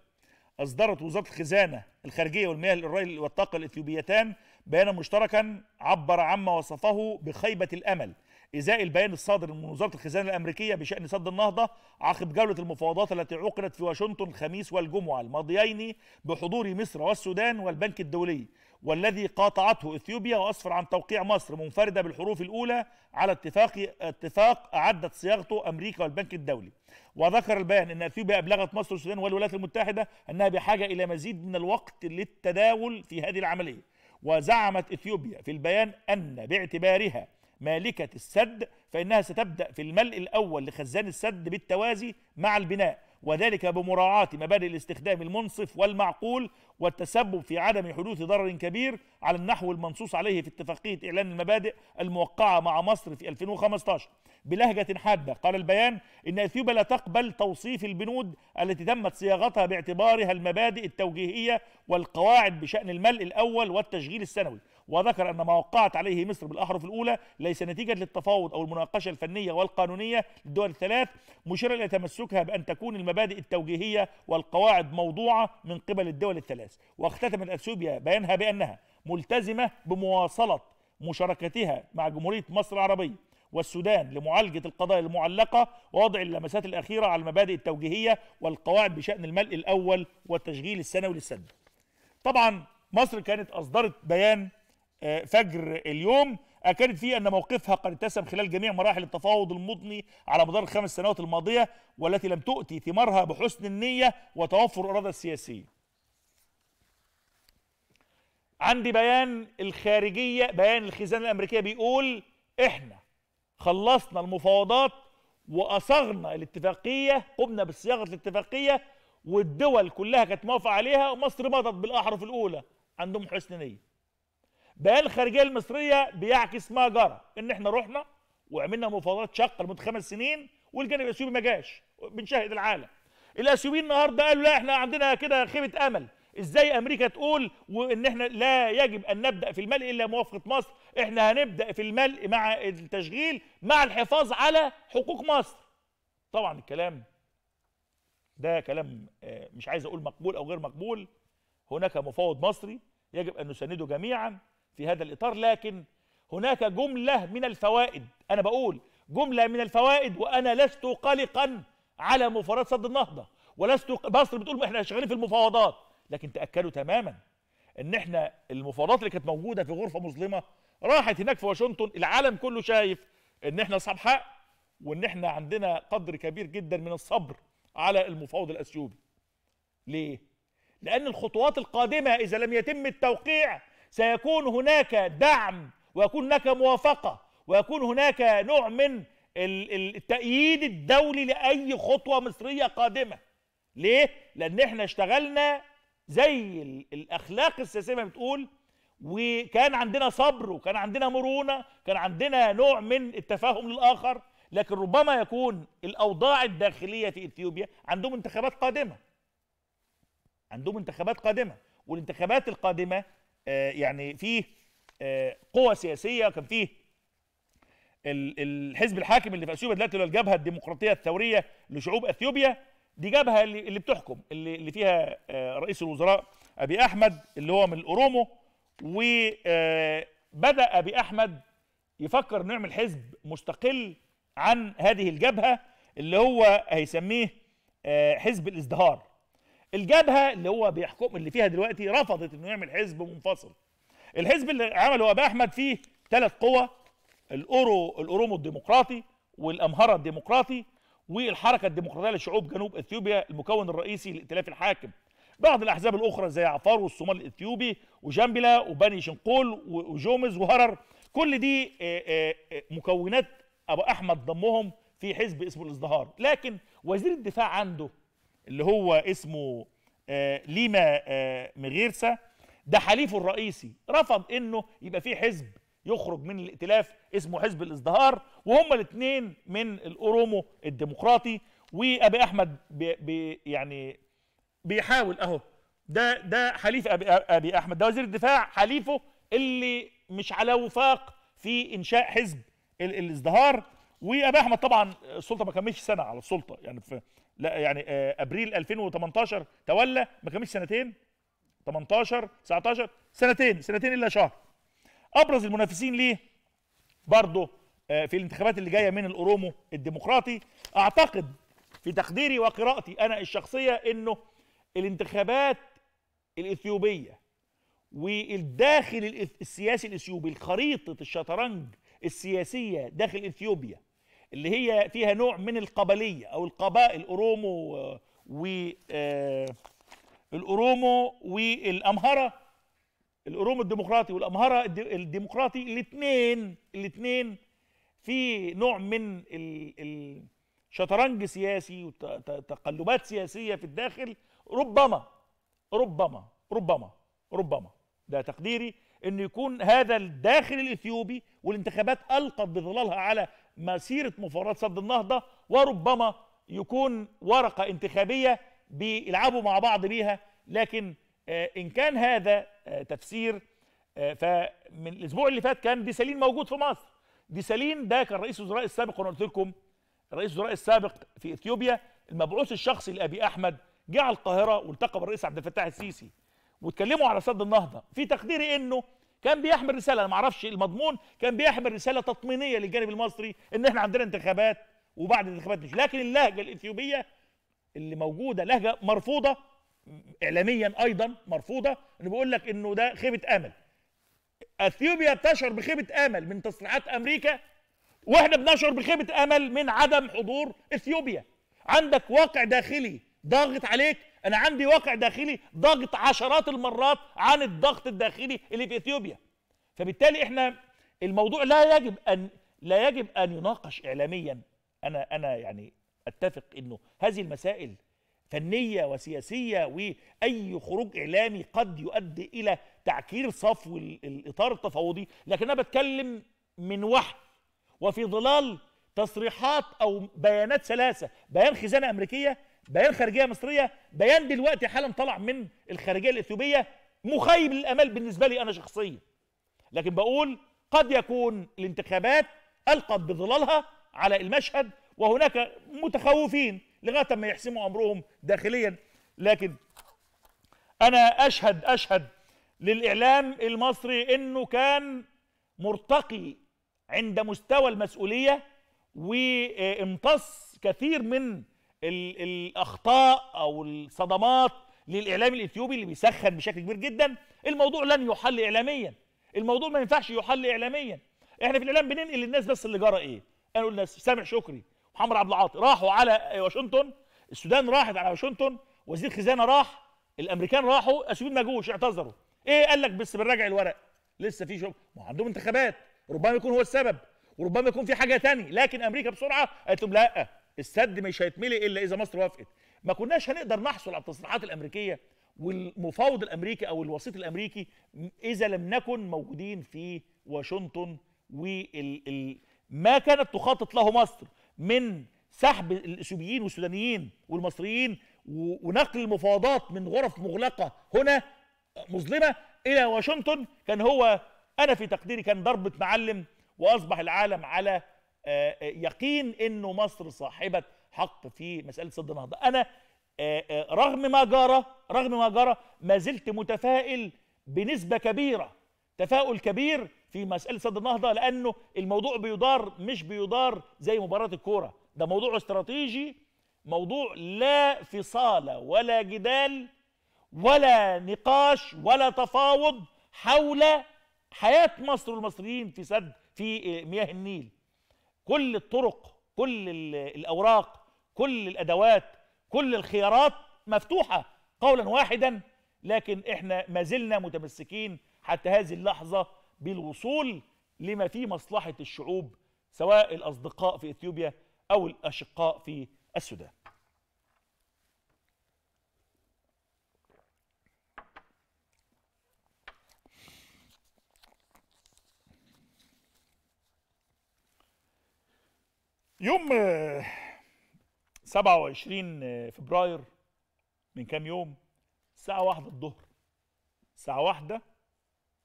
أصدرت وزارة الخزانة الخارجية والمياه والطاقة الإثيوبيتان بيانا مشتركا عبر عما وصفه بخيبة الأمل. إزاء البيان الصادر من وزارة الخزانة الأمريكية بشأن سد النهضة عقب جولة المفاوضات التي عقدت في واشنطن الخميس والجمعة الماضيين بحضور مصر والسودان والبنك الدولي. والذي قاطعته إثيوبيا وأسفر عن توقيع مصر منفردة بالحروف الأولى على اتفاق اتفاق أعدت صياغته أمريكا والبنك الدولي. وذكر البيان إن إثيوبيا أبلغت مصر والسودان والولايات المتحدة أنها بحاجة إلى مزيد من الوقت للتداول في هذه العملية. وزعمت إثيوبيا في البيان أن باعتبارها مالكة السد فإنها ستبدأ في الملء الأول لخزان السد بالتوازي مع البناء. وذلك بمراعاة مبادئ الاستخدام المنصف والمعقول والتسبب في عدم حدوث ضرر كبير على النحو المنصوص عليه في اتفاقية إعلان المبادئ الموقعة مع مصر في 2015 بلهجة حادة قال البيان إن أثيوبيا لا تقبل توصيف البنود التي تمت صياغتها باعتبارها المبادئ التوجيهية والقواعد بشأن الملء الأول والتشغيل السنوي. وذكر أن ما وقعت عليه مصر بالأحرف الأولى ليس نتيجة للتفاوض أو المناقشة الفنية والقانونية للدول الثلاث مشيرا إلى تمسكها بأن تكون المبادئ التوجيهية والقواعد موضوعة من قبل الدول الثلاث. واختتمت أثيوبيا بيانها بأنها ملتزمة بمواصلة مشاركتها مع جمهورية مصر العربية والسودان لمعالجة القضايا المعلقة ووضع اللمسات الأخيرة على المبادئ التوجيهية والقواعد بشأن الملء الأول والتشغيل السنوي للسد. طبعا مصر كانت أصدرت بيان فجر اليوم أكدت فيه أن موقفها قد اتسم خلال جميع مراحل التفاوض المضني على مدار الخمس سنوات الماضية والتي لم تؤتي ثمارها بحسن النية وتوفر الإرادة السياسية. عندي بيان الخارجية بيان الخزانة الأمريكية بيقول إحنا خلصنا المفاوضات وأصغنا الاتفاقية قمنا بصياغة الاتفاقية والدول كلها كانت موافقة عليها ومصر مضت بالأحرف الأولى عندهم حسن نية. بيان الخارجيه المصرية بيعكس ما جرى إن إحنا رحنا وعملنا مفاوضات شاقة لمدة خمس سنين والجانب الأثيوبي ما جاش بنشاهد العالم. الأثيوبيين النهارده قالوا لا إحنا عندنا كده خيبة أمل. إزاي أمريكا تقول وإن إحنا لا يجب أن نبدأ في الملء إلا موافقة مصر؟ إحنا هنبدأ في الملء مع التشغيل مع الحفاظ على حقوق مصر. طبعا الكلام ده كلام آه، مش عايز أقول مقبول أو غير مقبول. هناك مفاوض مصري يجب أن نسنده جميعا. في هذا الإطار لكن هناك جملة من الفوائد. أنا بقول جملة من الفوائد وأنا لست قلقا على مفاوضات سد النهضة ولست مصر بتقول إحنا شغالين في المفاوضات. لكن تأكدوا تماما إن إحنا المفاوضات اللي كانت موجودة في غرفة مظلمة راحت هناك في واشنطن العالم كله شايف إن إحنا اصحاب حق وإن إحنا عندنا قدر كبير جدا من الصبر على المفاوض الأثيوبي. ليه؟ لأن الخطوات القادمة إذا لم يتم التوقيع سيكون هناك دعم ويكون هناك موافقة ويكون هناك نوع من التأييد الدولي لأي خطوة مصرية قادمة ليه؟ لأن إحنا اشتغلنا زي الأخلاق السياسية ما بتقول وكان عندنا صبر وكان عندنا مرونة كان عندنا نوع من التفاهم للآخر لكن ربما يكون الأوضاع الداخلية في إثيوبيا عندهم انتخابات قادمة عندهم انتخابات قادمة والانتخابات القادمة يعني فيه آه، قوى سياسية كان فيه الحزب الحاكم اللي في أثيوبيا دلوقتي اللي الجبهة الديمقراطية الثورية لشعوب أثيوبيا دي جبهة اللي, بتحكم اللي, اللي فيها آه، رئيس الوزراء أبي أحمد اللي هو من الاورومو وبدا أبي أحمد يفكر إنه يعمل حزب مستقل عن هذه الجبهة اللي هو هيسميه حزب الازدهار. الجبهة اللي هو بيحكم اللي فيها دلوقتي رفضت إنه يعمل حزب منفصل. الحزب اللي عمله ابا أحمد فيه ثلاث قوى الأورو الأورومو الديمقراطي والأمهرة الديمقراطي والحركة الديمقراطية لشعوب جنوب إثيوبيا المكون الرئيسي لائتلاف الحاكم. بعض الأحزاب الأخرى زي عفار والصومال الإثيوبي وجامبلا وبني شنقول وجومز وهرر كل دي مكونات أبو أحمد ضمهم في حزب اسمه الإزدهار. لكن وزير الدفاع عنده اللي هو اسمه آه ليما آه مغيرسا ده حليفه الرئيسي. رفض إنه يبقى في حزب يخرج من الائتلاف اسمه حزب الإزدهار وهما الاثنين من الأورومو الديمقراطي. وأبي أحمد بي بي يعني بيحاول أهو. ده ده حليف أبي, أبي أحمد. ده وزير الدفاع حليفه اللي مش على وفاق في إنشاء حزب الإزدهار. وأبي أحمد طبعا السلطة ما كملش سنة على السلطة. يعني في لا يعني آه، أبريل 2018 تولى ما كملش سنتين. 18 19 سنتين سنتين إلا شهر. أبرز المنافسين ليه؟ برضه آه، في الانتخابات اللي جاية من الأورومو الديمقراطي. أعتقد في تقديري وقراءتي أنا الشخصية إنه الانتخابات الإثيوبية والداخل السياسي الإثيوبي خريطه الشطرنج السياسية داخل إثيوبيا اللي هي فيها نوع من القبلية أو القبائل اورومو و آه، الأورومو والأمهرة. الأورومو الديمقراطي والأمهرة الدي- الديمقراطي الاثنين الاثنين في نوع من ال- الشطرنج سياسي وتقلبات سياسية في الداخل. ربما ربما ربما ربما. ده تقديري إنه يكون هذا الداخل الإثيوبي والانتخابات ألقت بظلالها على مسيرة مفاوضات سد النهضة وربما يكون ورقة انتخابية بيلعبوا مع بعض بيها لكن آه، إن كان هذا آه، تفسير آه، فمن الأسبوع اللي فات كان ديسالين موجود في مصر. ديسالين ده كان رئيس الوزراء السابق وأنا قلت لكم رئيس الوزراء السابق في إثيوبيا المبعوث الشخصي لأبي أحمد جه على القاهرة والتقى بالرئيس عبد الفتاح السيسي واتكلموا على سد النهضة. في تقديري إنه كان بيحمل رسالة أنا ما أعرفش المضمون كان بيحمل رسالة تطمينية للجانب المصري إن إحنا عندنا انتخابات وبعد الانتخابات مش لكن اللهجة الإثيوبية اللي موجودة لهجة مرفوضة اعلاميا أيضا مرفوضة انه بيقول لك إنه ده خيبة آمل. إثيوبيا بتشعر بخيبة آمل من تصريحات أمريكا وإحنا بنشعر بخيبة آمل من عدم حضور إثيوبيا. عندك واقع داخلي ضاغط عليك أنا عندي واقع داخلي ضاغط عشرات المرات عن الضغط الداخلي اللي في اثيوبيا. فبالتالي إحنا الموضوع لا يجب ان لا يجب أن يناقش اعلاميا. أنا أنا يعني أتفق إنه هذه المسائل فنية وسياسية وأي خروج إعلامي قد يؤدي إلى تعكير صفو ال- الإطار التفاوضي لكن أنا بتكلم من وحي. وفي ظلال تصريحات أو بيانات ثلاثة بيان خزانة أمريكية بيان خارجية مصرية بيان دلوقتي حالا طلع من الخارجية الإثيوبية مخيب للامال بالنسبة لي أنا شخصيا. لكن بقول قد يكون الانتخابات ألقت بظلالها على المشهد وهناك متخوفين لغاية ما يحسموا أمرهم داخليا. لكن أنا أشهد أشهد للإعلام المصري إنه كان مرتقي عند مستوى المسؤولية وامتص كثير من ال- الأخطاء أو الصدمات للإعلام الإثيوبي اللي بيسخن بشكل كبير جدا. الموضوع لن يحل اعلاميا. الموضوع ما ينفعش يحل اعلاميا. إحنا في الإعلام بننقل للناس بس اللي جرى إيه؟ أنا أقول للناس سامح شكري محمد عبد العاطي راحوا على واشنطن السودان راحت على واشنطن وزير خزانة راح الأمريكان راحوا الاسيويين ما جوش اعتذروا. إيه قال لك بس بنراجع الورق؟ لسه في شغل. ما عندهم انتخابات. ربما يكون هو السبب وربما يكون في حاجة تانية. لكن أمريكا بسرعة قالت لهم لا. السد مش هيتملي إلا إذا مصر وافقت. ما كناش هنقدر نحصل على التصريحات الأمريكية والمفاوض الأمريكي أو الوسيط الأمريكي إذا لم نكن موجودين في واشنطن وال ال ما كانت تخطط له مصر من سحب الإثيوبيين والسودانيين والمصريين ونقل المفاوضات من غرف مغلقة هنا مظلمة إلى واشنطن. كان هو أنا في تقديري كان ضربة معلم وأصبح العالم على يقين إنه مصر صاحبة حق في مسألة سد النهضة. أنا آه، آه، رغم ما جرى رغم ما جرى ما زلت متفائل بنسبة كبيرة تفاؤل كبير في مسألة سد النهضة لأنه الموضوع بيدار مش بيدار زي مباراة الكورة. ده موضوع استراتيجي موضوع لا فصال ولا جدال ولا نقاش ولا تفاوض حول حياة مصر والمصريين في سد في مياه النيل. كل الطرق كل ال- الأوراق كل الأدوات كل الخيارات مفتوحة قولا واحدا لكن إحنا ما زلنا متمسكين حتى هذه اللحظة بالوصول لما في مصلحة الشعوب سواء الأصدقاء في إثيوبيا أو الأشقاء في السودان. يوم آه، 27 فبراير من كام يوم؟ الساعة واحدة الظهر. الساعة واحدة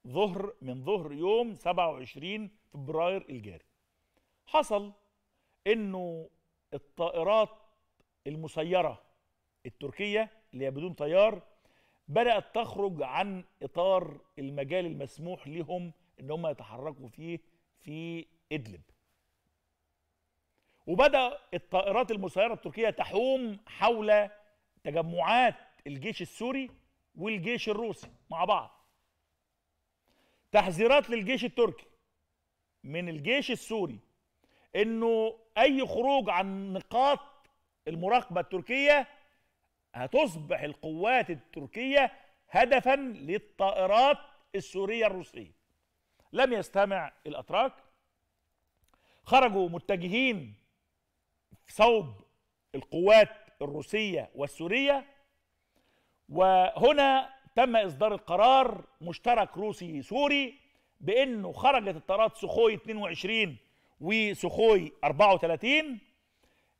ظهر من ظهر يوم 27 فبراير الجاري. حصل إنه الطائرات المسيرة التركية اللي هي بدون طيار بدأت تخرج عن إطار المجال المسموح لهم إن هم يتحركوا فيه في إدلب. وبدأ الطائرات المسيرة التركيه تحوم حول تجمعات الجيش السوري والجيش الروسي مع بعض. تحذيرات للجيش التركي من الجيش السوري إنه أي خروج عن نقاط المراقبة التركية هتصبح القوات التركية هدفا للطائرات السورية الروسية. لم يستمع الأتراك. خرجوا متجهين صوب القوات الروسية والسورية. وهنا تم إصدار القرار مشترك روسي سوري بأنه خرجت الطائرات سخوي 22 وسخوي 34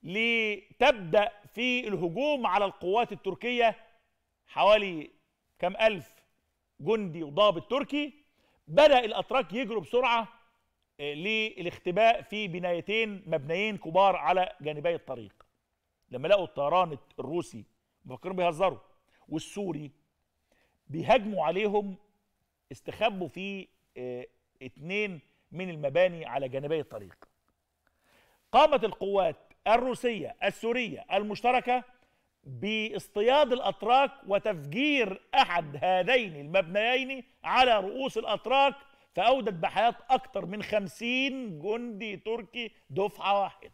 لتبدأ في الهجوم على القوات التركية حوالي كم ألف جندي وضابط تركي. بدأ الأتراك يجروا بسرعة للاختباء في بنايتين مبنيين كبار على جانبي الطريق. لما لقوا الطيران الروسي مفكرين بيهزروا والسوري بيهاجموا عليهم استخبوا في آه اتنين من المباني على جانبي الطريق. قامت القوات الروسية السورية المشتركة باصطياد الأتراك وتفجير أحد هذين المبنيين على رؤوس الأتراك فأودت بحياة أكثر من خمسين جندي تركي دفعة واحدة.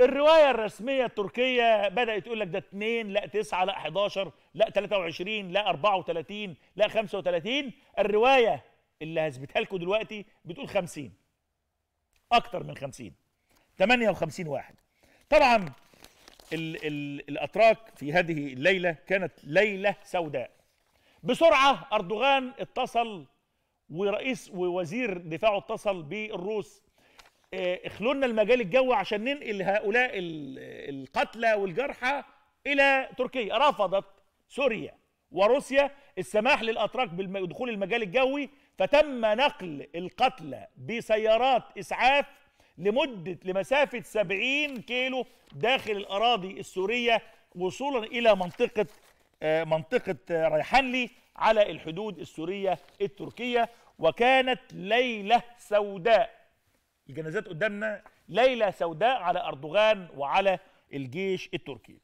الرواية الرسمية التركية بدأت تقول لك ده 2 لا 9 لا 11 لا 23 لا 34 لا 35 الرواية اللي هثبتها لكم دلوقتي بتقول 50 أكتر من 50 58 واحد. طبعا ال ال الأتراك في هذه الليلة كانت ليلة سوداء. بسرعة أردوغان اتصل ورئيس ووزير دفاعه اتصل بالروس. اخلوا لنا المجال الجوي عشان ننقل هؤلاء القتلى والجرحى إلى تركيا. رفضت سوريا وروسيا السماح للأتراك بدخول المجال الجوي فتم نقل القتلى بسيارات إسعاف لمده لمسافة 70 كيلو داخل الأراضي السورية وصولا إلى منطقة منطقة ريحانلي على الحدود السورية التركية وكانت ليلة سوداء. الجنازات قدامنا ليلة سوداء على أردوغان وعلى الجيش التركي.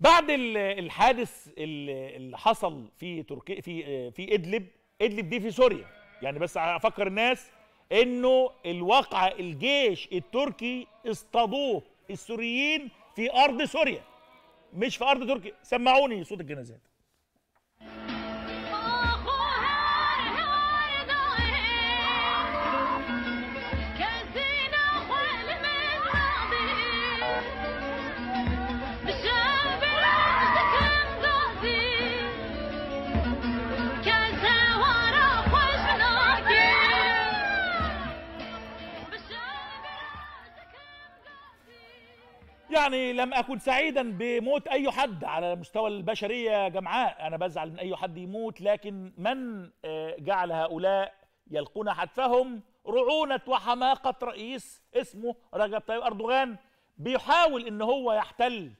بعد الحادث اللي حصل في تركيا في في إدلب إدلب دي في سوريا. يعني بس أفكر الناس إنه الواقع الجيش التركي اصطادوه السوريين في أرض سوريا. مش في أرض تركيا. سمعوني صوت الجنازات. يعني لم أكن سعيدا بموت أي حد على مستوى البشرية جمعاء أنا بزعل من أي حد يموت لكن من جعل هؤلاء يلقون حتفهم؟ رعونة وحماقة رئيس اسمه رجب طيب أردوغان بيحاول إن هو يحتل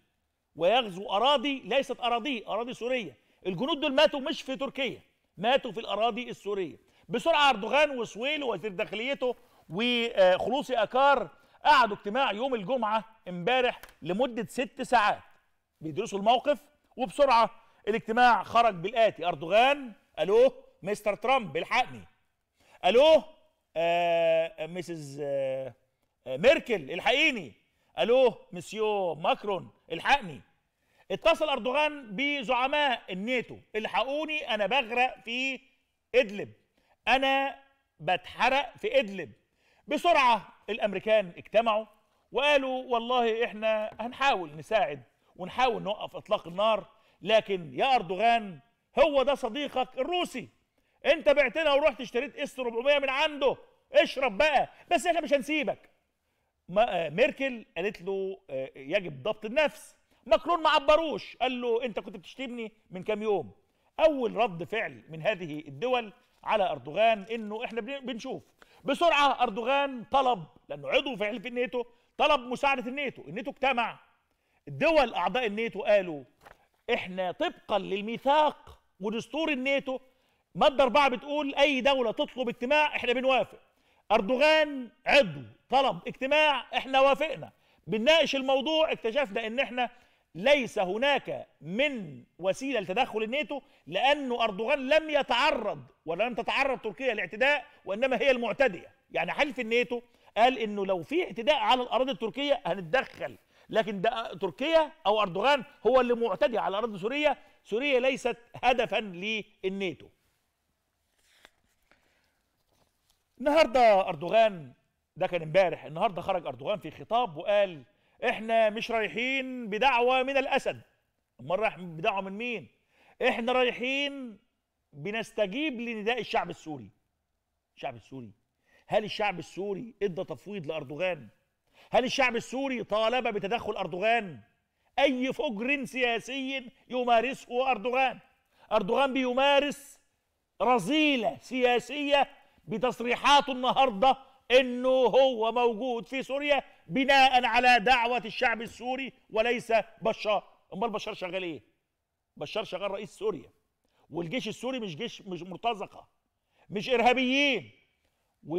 ويغزو أراضي ليست اراضيه أراضي سورية. الجنود دول ماتوا مش في تركيا ماتوا في الأراضي السورية. بسرعة أردوغان وسويل وزير داخليته وخلوصي اكار قعدوا اجتماع يوم الجمعة امبارح لمدة ست ساعات بيدرسوا الموقف وبسرعة الاجتماع خرج بالآتي. أردوغان ألوه مستر ترامب الحقني. ألوه آه مسز آه ميركل الحقيني. ألوه مسيو ماكرون الحقني. اتصل أردوغان بزعماء الناتو. الحقوني أنا بغرق في إدلب. أنا بتحرق في إدلب. بسرعة الأمريكان اجتمعوا وقالوا والله إحنا هنحاول نساعد ونحاول نوقف إطلاق النار لكن يا أردوغان هو ده صديقك الروسي. أنت بعتنا ورحت اشتريت اس 400 من عنده. اشرب بقى بس إحنا مش هنسيبك. ميركل قالت له يجب ضبط النفس. ماكرون ما عبروش. قال له أنت كنت بتشتمني من كام يوم. أول رد فعل من هذه الدول على أردوغان إنه إحنا بنشوف. بسرعة أردوغان طلب لأنه عضو في حلف الناتو طلب مساعدة الناتو الناتو اجتمع. الدول أعضاء الناتو قالوا إحنا طبقا للميثاق ودستور الناتو. ماده اربعه بتقول أي دولة تطلب اجتماع إحنا بنوافق. أردوغان عضو طلب اجتماع إحنا وافقنا. بنناقش الموضوع اكتشفنا إن إحنا ليس هناك من وسيلة لتدخل الناتو لأنه أردوغان لم يتعرض ولم تتعرض تركيا لاعتداء وإنما هي المعتدية. يعني حلف الناتو قال إنه لو في اعتداء على الأراضي التركية هنتدخل. لكن ده تركيا أو أردوغان هو اللي معتدي على اراضي سوريا. سوريا ليست هدفا للناتو. النهارده أردوغان ده كان امبارح النهارده خرج أردوغان في خطاب وقال إحنا مش رايحين بدعوة من الأسد. أمال رايح بدعوة من مين؟ إحنا رايحين بنستجيب لنداء الشعب السوري. الشعب السوري. هل الشعب السوري إدى تفويض لأردوغان؟ هل الشعب السوري طالب بتدخل أردوغان؟ أي فجر سياسي يمارسه أردوغان؟ أردوغان بيمارس رذيله سياسية بتصريحاته النهارده إنه هو موجود في سوريا بناء على دعوة الشعب السوري وليس بشار. أمال بشار شغال إيه؟ بشار شغال رئيس سوريا. والجيش السوري مش جيش مش مرتزقة مش إرهابيين. و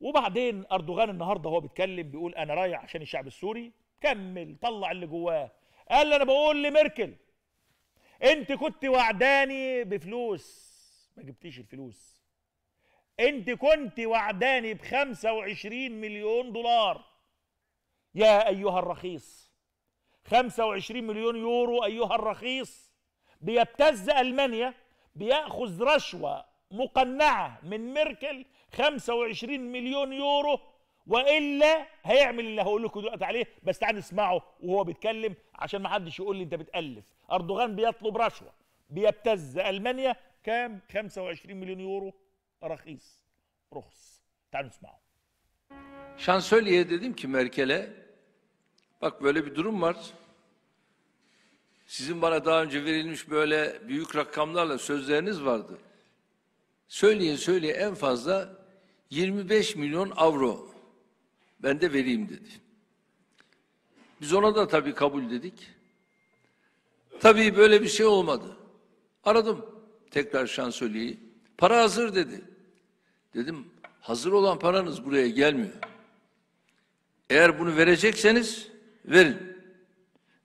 وبعدين أردوغان النهارده هو بيتكلم بيقول أنا رايح عشان الشعب السوري. كمل طلع اللي جواه. قال أنا بقول لميركل أنت كنت وعداني بفلوس. ما جبتيش الفلوس. انت كنت وعداني ب 25 مليون دولار. يا أيها الرخيص 25 مليون يورو أيها الرخيص. بيبتز ألمانيا بيأخذ رشوة مقنعة من ميركل 25 مليون يورو وإلا هيعمل اللي هقول لكم دلوقتي عليه. بس تعالوا نسمعه وهو بيتكلم عشان ما حدش يقول لي أنت بتألف. أردوغان بيطلب رشوة. بيبتز ألمانيا كام؟ 25 مليون يورو. رخيص رخص تعالوا نسمعه Şansölye'ye dedim ki Merkel'e bak böyle bir durum var. Sizin bana daha önce verilmiş böyle büyük rakamlarla sözleriniz vardı. Söyleyin söyleyin en fazla 25 milyon avro ben de vereyim dedi. Biz ona da tabii kabul dedik. Tabii böyle bir şey olmadı. Aradım tekrar şansölyeyi. Para hazır dedi. Dedim hazır olan paranız buraya gelmiyor. Eğer bunu verecekseniz verin.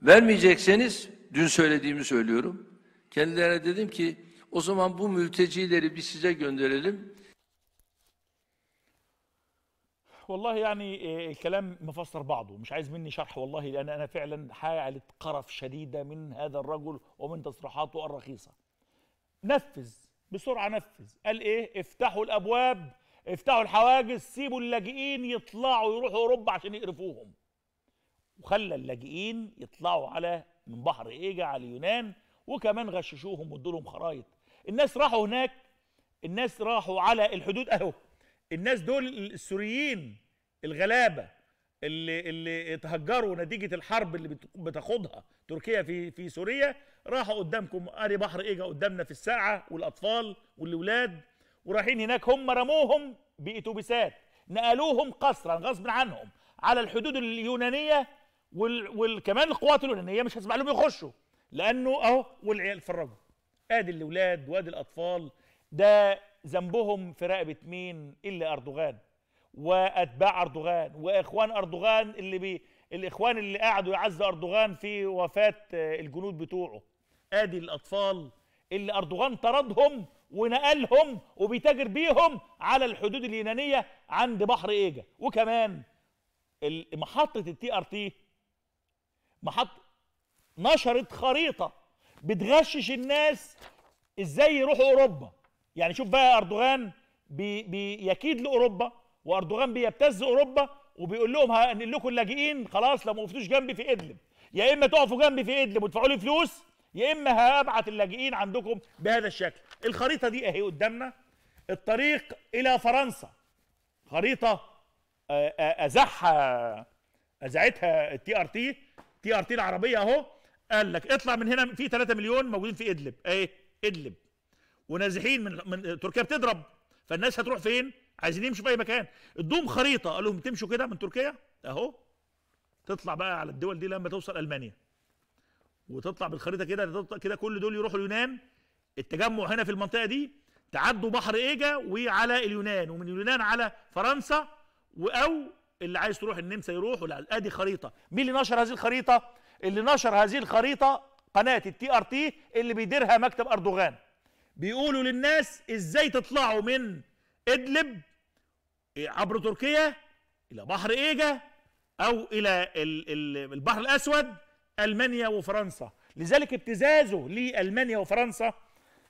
Vermeyecekseniz dün söylediğimi söylüyorum. Kendilerine dedim ki o zaman bu mültecileri biz size gönderelim. والله يعني إيه، الكلام مفسر بعضه مش عايز مني شرح والله لان انا فعلا حالة قرف شديده من هذا الرجل ومن تصريحاته الرخيصه نفذ بسرعة نفذ. قال إيه؟ افتحوا الأبواب افتحوا الحواجز سيبوا اللاجئين يطلعوا يروحوا أوروبا عشان يقرفوهم. وخلى اللاجئين يطلعوا على من بحر إيجا على اليونان وكمان غششوهم وادوا لهم خرايط. الناس راحوا هناك الناس راحوا على الحدود. أهو الناس دول السوريين الغلابة اللي اللي اتهجروا نتيجة الحرب اللي بت- بتاخدها تركيا في في سوريا راحوا قدامكم ادي بحر إيجا قدامنا في الساعة والأطفال والولاد ورايحين هناك هم رموهم بأتوبيسات نقلوهم قسرا غصب عنهم على الحدود اليونانية وال... وكمان القوات اليونانية مش هتسمح لهم يخشوا لأنه أهو والعيال فرجوا أدي الأولاد وأدي الأطفال ده ذنبهم في رقبة مين؟ إلا أردوغان وأتباع أردوغان وإخوان أردوغان اللي بي الإخوان اللي قعدوا يعزوا أردوغان في وفاة آه، الجنود بتوعه. ادي الاطفال اللي اردوغان طردهم ونقلهم وبيتاجر بيهم على الحدود اليونانية عند بحر ايجا. وكمان محطة ال TRT محطه نشرت خريطة بتغشش الناس إزاي يروحوا اوروبا. يعني شوف بقى اردوغان بي بيكيد لأوروبا واردوغان بيبتز أوروبا وبيقول لهم هنقل لكم اللاجئين خلاص لو ما وقفتوش جنبي في إدلب. يا إما تقفوا جنبي في إدلب وتدفعوا لي فلوس يا إما هبعت اللاجئين عندكم بهذا الشكل. الخريطة دي أهي قدامنا. الطريق إلى فرنسا. خريطة آه، آه، أزحها اذاعتها ال TRT. TRT العربية أهو. قال لك اطلع من هنا في 3 مليون موجودين في إدلب. اهي إدلب. ونازحين من من تركيا بتضرب. فالناس هتروح فين؟ عايزين يمشوا في أي مكان. ادوهم خريطة. قال لهم تمشوا كده من تركيا؟ أهو. تطلع بقى على الدول دي لما توصل ألمانيا. وتطلع بالخريطة كده كده كل دول يروحوا اليونان. التجمع هنا في المنطقة دي تعدوا بحر إيجا وعلى اليونان ومن اليونان على فرنسا أو اللي عايز تروح النمسا يروح ولا أدي خريطة. مين اللي نشر هذه الخريطة؟ اللي نشر هذه الخريطة قناة ال TRT اللي بيديرها مكتب أردوغان. بيقولوا للناس إزاي تطلعوا من إدلب عبر تركيا إلى بحر إيجا أو إلى ال- ال- البحر الأسود ألمانيا وفرنسا. لذلك ابتزازه لألمانيا وفرنسا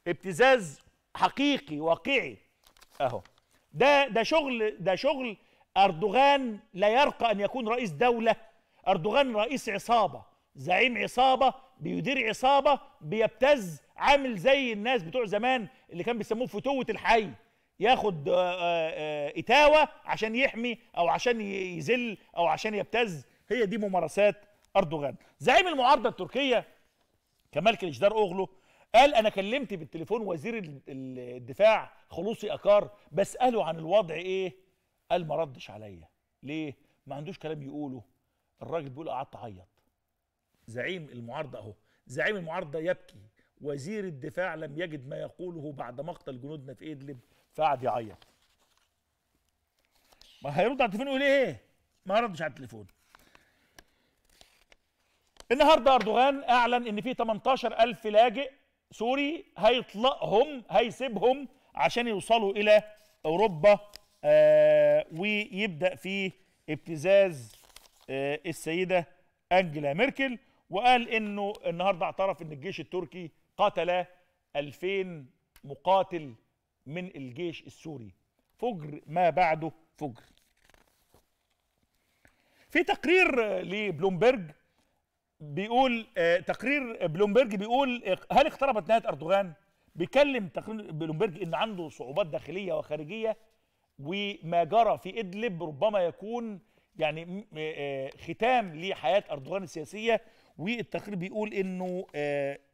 ابتزاز حقيقي واقعي. أهو. ده ده شغل ده شغل أردوغان لا يرقى أن يكون رئيس دولة. أردوغان رئيس عصابة زعيم عصابة بيدير عصابة بيبتز عامل زي الناس بتوع زمان اللي كان بيسموه فتوة الحي. ياخد آه، آه، إتاوة عشان يحمي أو عشان يذل أو عشان يبتز. هي دي ممارسات أردوغان. زعيم المعارضة التركية كمال كليشدار أوغلو قال أنا كلمت بالتليفون وزير ال- ال- الدفاع خلوصي أكار بسأله عن الوضع إيه؟ قال ما ردش عليا. ليه؟ ما عندوش كلام يقوله. الراجل بيقول قعدت أعيط. زعيم المعارضة أهو. زعيم المعارضة يبكي. وزير الدفاع لم يجد ما يقوله بعد مقتل جنودنا في ادلب فقعد يعيط. ما هيرد على التليفون يقول إيه؟ ما ردش على التليفون. النهارده أردوغان أعلن إن في 18000 لاجئ سوري هيطلقهم هيسيبهم عشان يوصلوا إلى أوروبا آه ويبدأ في ابتزاز آه السيدة أنجلا ميركل وقال إنه النهارده اعترف إن الجيش التركي قتل 2000 مقاتل من الجيش السوري. فجر ما بعده فجر. في تقرير لبلومبرج بيقول آه، تقرير بلومبرج بيقول آه، هل اقتربت نهاية أردوغان؟ بيكلم تقرير بلومبرج إن عنده صعوبات داخلية وخارجية وما جرى في إدلب ربما يكون يعني آه، ختام لحياة أردوغان السياسية والتقرير بيقول إنه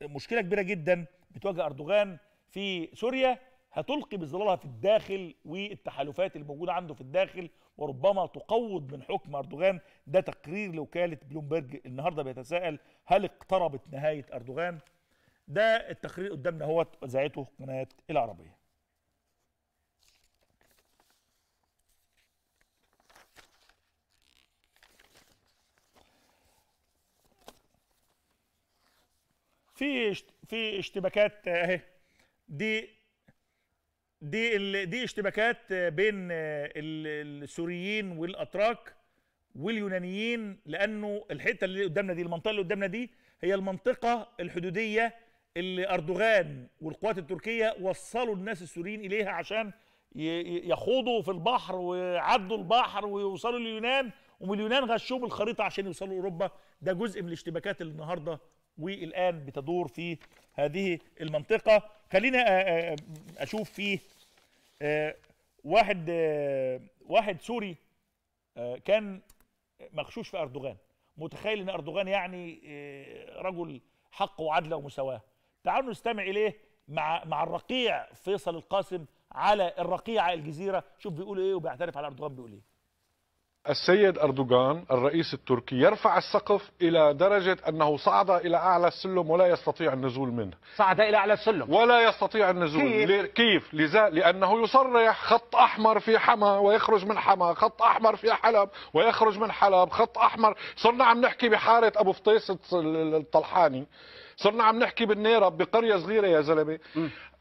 مشكلة كبيرة جدا بتواجه أردوغان في سوريا هتلقي بظلالها في الداخل والتحالفات الموجودة عنده في الداخل وربما تقوض من حكم أردوغان. ده تقرير لوكالة بلومبرج النهارده بيتساءل هل اقتربت نهاية أردوغان؟ ده التقرير قدامنا هو ذاعته قناة العربية. في في اشتباكات اهي. دي دي دي اشتباكات بين ال- السوريين والأتراك واليونانيين لأنه الحتة اللي قدامنا دي المنطقة اللي قدامنا دي هي المنطقة الحدودية اللي أردوغان والقوات التركية وصلوا الناس السوريين إليها عشان يخوضوا في البحر ويعدوا البحر ويوصلوا اليونان ومن اليونان غشوهم الخريطة عشان يوصلوا أوروبا. ده جزء من الاشتباكات اللي النهارده والآن بتدور في هذه المنطقة. خلينا آه، آه، أشوف فيه آه، واحد آه، واحد سوري آه، كان مغشوش في أردوغان. متخيل إن أردوغان يعني آه، رجل حق وعدل ومساواة. تعالوا نستمع إليه مع مع الرقيع فيصل القاسم على الرقيع الجزيرة. شوف بيقول إيه وبيعترف على أردوغان بيقول إيه. السيد أردوغان الرئيس التركي يرفع السقف إلى درجة أنه صعد إلى أعلى السلم ولا يستطيع النزول منه. صعد إلى أعلى السلم. ولا يستطيع النزول. كيف؟ كيف؟ لذا لأنه يصرح خط أحمر في حما ويخرج من حما خط أحمر في حلب ويخرج من حلب خط أحمر. صرنا عم نحكي بحارة أبو فطيس الط- الطلحاني. صرنا عم نحكي بالنيرب بقرية صغيرة يا زلمة.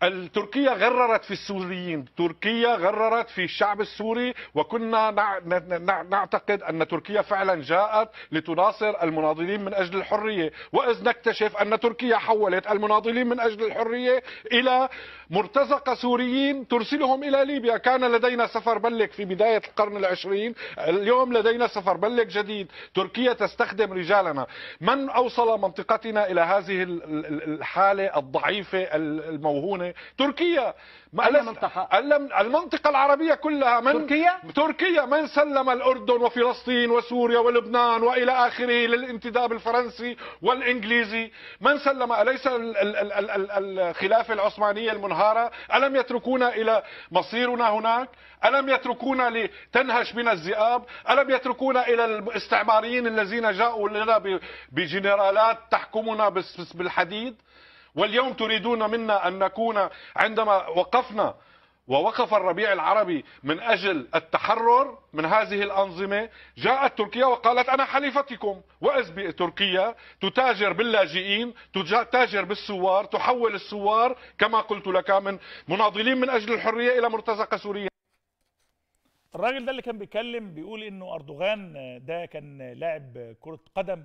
التركية غررت في السوريين. تركيا غررت في الشعب السوري وكنا نعتقد أن تركيا فعلا جاءت لتناصر المناضلين من أجل الحرية. وإذ نكتشف أن تركيا حولت المناضلين من أجل الحرية إلى مرتزقة سوريين ترسلهم إلى ليبيا. كان لدينا سفر بلك في بداية القرن العشرين. اليوم لدينا سفر بلك جديد. تركيا تستخدم رجالنا. من أوصل منطقتنا إلى هذه ال- ال- الحالة الضعيفة ال- الموهونة؟ الانظمه تركيا. ما أي منطقة؟ الم- المنطقة العربية كلها من تركيا؟ تركيا. من سلم الأردن وفلسطين وسوريا ولبنان وإلى آخره للانتداب الفرنسي والإنجليزي. من سلم أليس ال- ال- ال- ال- ال- الخلافة العثمانية المنهارة؟ ألم يتركونا إلى مصيرنا هناك؟ ألم يتركونا لتنهش بنا الذئاب؟ ألم يتركونا إلى الاستعماريين الذين جاءوا لنا بجنرالات تحكمنا بالحديد؟ واليوم تريدون منا أن نكون عندما وقفنا ووقف الربيع العربي من أجل التحرر من هذه الأنظمة جاءت تركيا وقالت أنا حليفتكم واذ تركيا تتاجر باللاجئين تتاجر بالثوار تحول الثوار كما قلت لك من مناضلين من أجل الحرية إلى مرتزقة سورية. الراجل ده اللي كان بيتكلم بيقول إنه أردوغان ده كان لاعب كرة قدم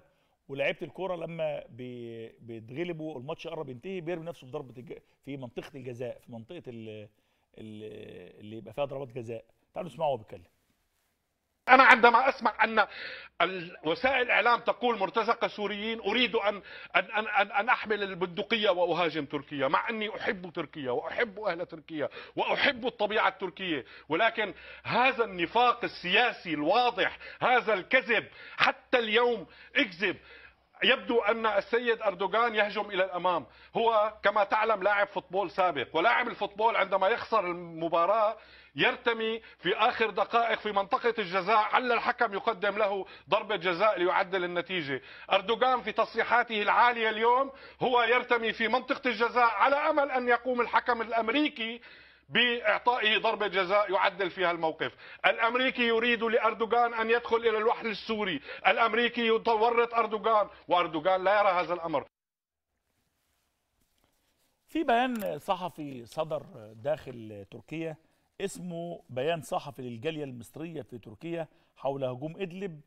ولاعيبه الكورة لما بي- بيتغلبوا الماتش قرب ينتهي بيرمي نفسه في ضربة الج... في منطقة الجزاء في منطقة. ال- اللي يبقى فيها ضربات جزاء تعالوا نسمعه وهو بيتكلم أنا عندما أسمع أن وسائل الإعلام تقول مرتزقة سوريين أريد أن أن أن أن, أن أحمل البندقية وأهاجم تركيا. مع أني أحب تركيا وأحب أهل تركيا وأحب الطبيعة التركية ولكن هذا النفاق السياسي الواضح هذا الكذب حتى اليوم اكذب. يبدو أن السيد أردوغان يهجم إلى الأمام. هو كما تعلم لاعب فوتبول سابق ولاعب الفوتبول عندما يخسر المباراة يرتمي في آخر دقائق في منطقة الجزاء. على الحكم يقدم له ضربة جزاء ليعدل النتيجة. أردوغان في تصريحاته العالية اليوم هو يرتمي في منطقة الجزاء على أمل أن يقوم الحكم الأمريكي باعطائه ضربه جزاء يعدل فيها الموقف، الأمريكي يريد لأردوغان أن يدخل إلى الوحل السوري، الأمريكي يورط أردوغان وأردوغان لا يرى هذا الأمر. في بيان صحفي صدر داخل تركيا اسمه بيان صحفي للجالية المصرية في تركيا حول هجوم إدلب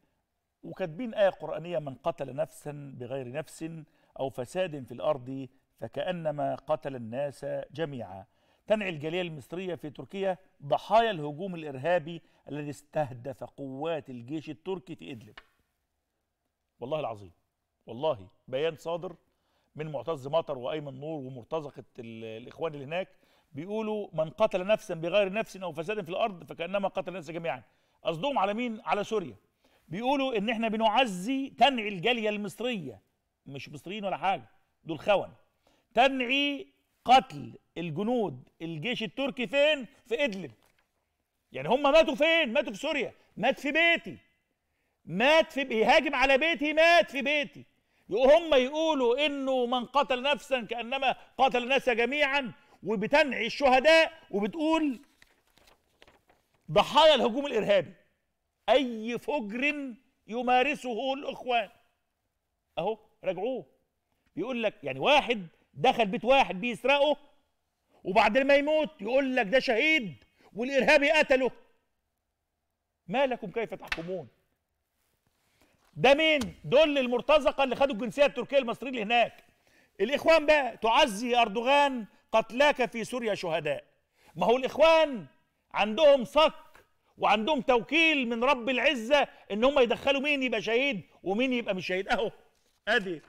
وكاتبين آية قرآنية من قتل نفسا بغير نفس أو فساد في الأرض فكأنما قتل الناس جميعا. تنعي الجالية المصرية في تركيا ضحايا الهجوم الإرهابي الذي استهدف قوات الجيش التركي في إدلب. والله العظيم والله بيان صادر من معتز مطر وأيمن نور ومرتزقة ال- الإخوان اللي هناك بيقولوا من قتل نفسا بغير نفس أو فساد في الأرض فكأنما قتل الناس جميعا. قصدهم على مين؟ على سوريا. بيقولوا إن إحنا بنعزي تنعي الجالية المصرية مش مصريين ولا حاجة دول خون. تنعي قتل الجنود الجيش التركي فين؟ في إدلب. يعني هم ماتوا فين؟ ماتوا في سوريا. مات في بيتي. مات في بيهاجم على بيتي مات في بيتي. هم يقولوا إنه من قتل نفسا كأنما قتل الناس جميعا وبتنعي الشهداء وبتقول ضحايا الهجوم الإرهابي. أي فجر يمارسه الإخوان. أهو راجعوه. بيقول لك يعني واحد دخل بيت واحد بيسرقه وبعدين ما يموت يقول لك ده شهيد والارهابي قتله ما لكم كيف تحكمون ده مين؟ دول المرتزقة اللي خدوا الجنسية التركية المصريين اللي هناك. الإخوان بقى تعزي أردوغان قتلاك في سوريا شهداء. ما هو الإخوان عندهم صك وعندهم توكيل من رب العزة إن هم يدخلوا مين يبقى شهيد ومين يبقى مش شهيد أهو أدي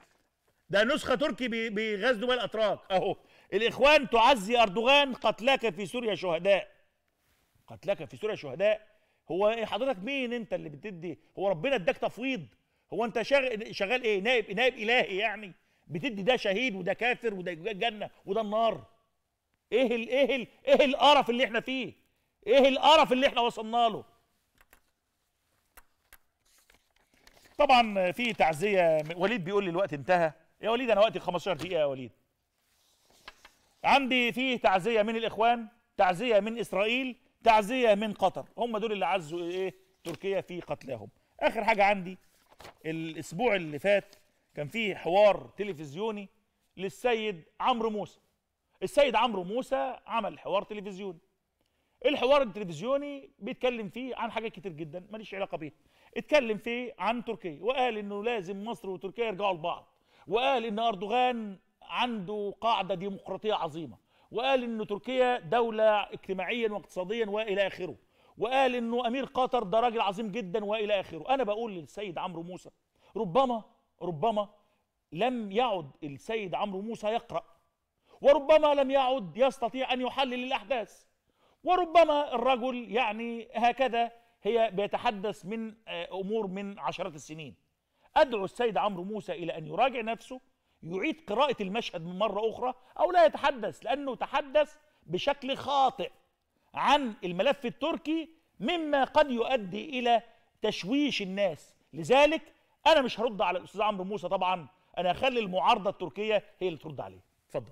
ده نسخة تركي ب- بغزو بها الأتراك. أهو. الإخوان تعزي أردوغان قتلاك في سوريا شهداء. قتلك في سوريا شهداء. هو حضرتك مين أنت اللي بتدي؟ هو ربنا إداك تفويض. هو أنت شغال شغال إيه؟ نائب نائب إلهي يعني. بتدي ده شهيد وده كافر وده جنة وده النار. إيه ال إيه ال إيه القرف اللي إحنا فيه؟ إيه القرف اللي إحنا وصلنا له؟ طبعا في تعزية. وليد بيقول لي الوقت انتهى. يا وليد أنا وقتي 15 دقيقة يا وليد. عندي فيه تعزية من الإخوان تعزية من إسرائيل تعزية من قطر. هم دول اللي عزوا إيه؟ تركيا في قتلاهم. آخر حاجة عندي الأسبوع اللي فات كان فيه حوار تلفزيوني للسيد عمرو موسى. السيد عمرو موسى عمل حوار تلفزيوني. الحوار التلفزيوني بيتكلم فيه عن حاجات كتير جدا ماليش علاقة بيها اتكلم فيه عن تركيا وقال إنه لازم مصر وتركيا يرجعوا لبعض. وقال إن أردوغان عنده قاعدة ديمقراطية عظيمة. وقال إن تركيا دولة اجتماعيا واقتصاديا وإلى آخره. وقال إنه أمير قطر ده راجل عظيم جدا وإلى آخره. أنا بقول للسيد عمرو موسى ربما ربما لم يعد السيد عمرو موسى يقرأ. وربما لم يعد يستطيع أن يحلل الأحداث. وربما الرجل يعني هكذا هي بيتحدث من آه، أمور من عشرات السنين. أدعو السيد عمرو موسى إلى أن يراجع نفسه يعيد قراءة المشهد من مرة أخرى أو لا يتحدث لأنه تحدث بشكل خاطئ عن الملف التركي مما قد يؤدي إلى تشويش الناس. لذلك أنا مش هرد على الأستاذ عمرو موسى طبعا أنا هخلي المعارضة التركية هي اللي ترد عليه. اتفضل.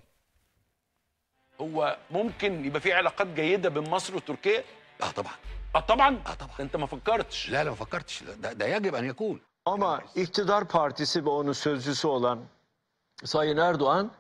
هو ممكن يبقى في علاقات جيدة بين مصر وتركيا؟ آه طبعا. آه طبعا؟ آه طبعا. أنت ما فكرتش؟ لا لا ما فكرتش. ده, ده يجب أن يكون. Ama iktidar partisi ve onun sözcüsü olan Sayın Erdoğan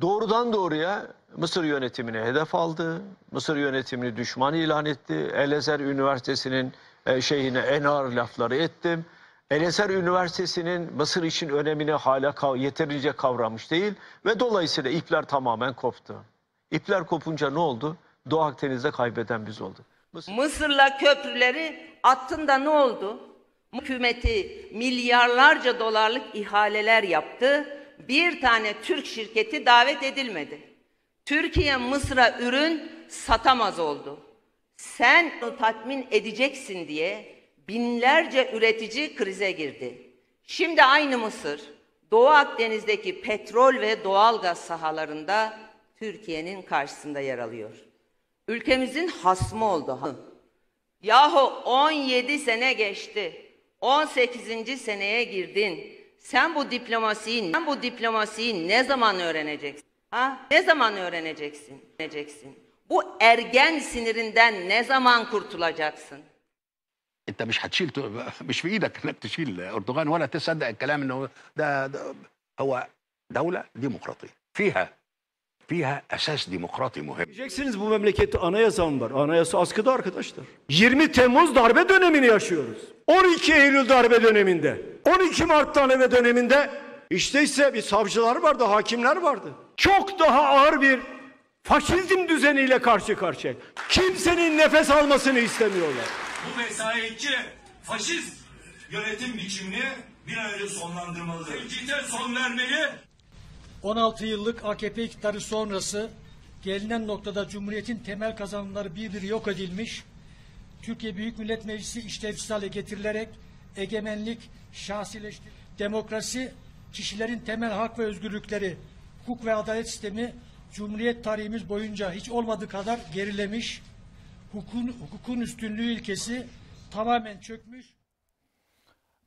doğrudan doğruya Mısır yönetimine hedef aldı. Mısır yönetimini düşman ilan etti. Elezer Üniversitesi'nin e, şeyine en ağır lafları ettim. Elezer Üniversitesi'nin Mısır için önemini hala yeterince kavramış değil ve dolayısıyla ipler tamamen koptu. İpler kopunca ne oldu? Doğu Akdeniz'de kaybeden biz olduk. Mısır Mısır'la köprüleri attın da ne oldu? Hükümeti milyarlarca dolarlık ihaleler yaptı. Bir tane Türk şirketi davet edilmedi. Türkiye Mısır'a ürün satamaz oldu. Sen onu tatmin edeceksin diye binlerce üretici krize girdi. Şimdi aynı Mısır Doğu Akdeniz'deki petrol ve doğalgaz sahalarında Türkiye'nin karşısında yer alıyor. Ülkemizin hasmı oldu. Yahu 17 sene geçti. 18. seneye girdin. Sen bu diplomasiyi, sen bu diplomasiyi ne zaman öğreneceksin? Ha? Ne zaman öğreneceksin? öğreneceksin? Bu ergen sinirinden ne zaman kurtulacaksın? انت مش هتشيل مش في ايدك انك تشيل اردوغان ولا تصدق الكلام انه ده, ده هو دوله ديمقراطيه فيها فيها اساس ديمقراطي مهم Diyeceksiniz bu memlekette anayasa mı var? Anayasa askıda arkadaşlar. 20 Temmuz darbe dönemini yaşıyoruz. 12 Eylül darbe döneminde, 12 Mart darbe döneminde işte ise bir savcılar vardı, hakimler vardı. Çok daha ağır bir faşizm düzeniyle karşı karşıya. Kimsenin nefes almasını istemiyorlar. Bu vesayetçi faşist yönetim biçimini bir an önce sonlandırmalıdır. Tehdite son vermeli. 16 yıllık AKP iktidarı sonrası gelinen noktada Cumhuriyet'in temel kazanımları bir yok edilmiş, Türkiye Büyük Millet Meclisi işlevsiz hale getirilerek egemenlik şahsileştirilmiş, demokrasi, kişilerin temel hak ve özgürlükleri, hukuk ve adalet sistemi Cumhuriyet tarihimiz boyunca hiç olmadığı kadar gerilemiş, hukukun, hukukun üstünlüğü ilkesi tamamen çökmüş,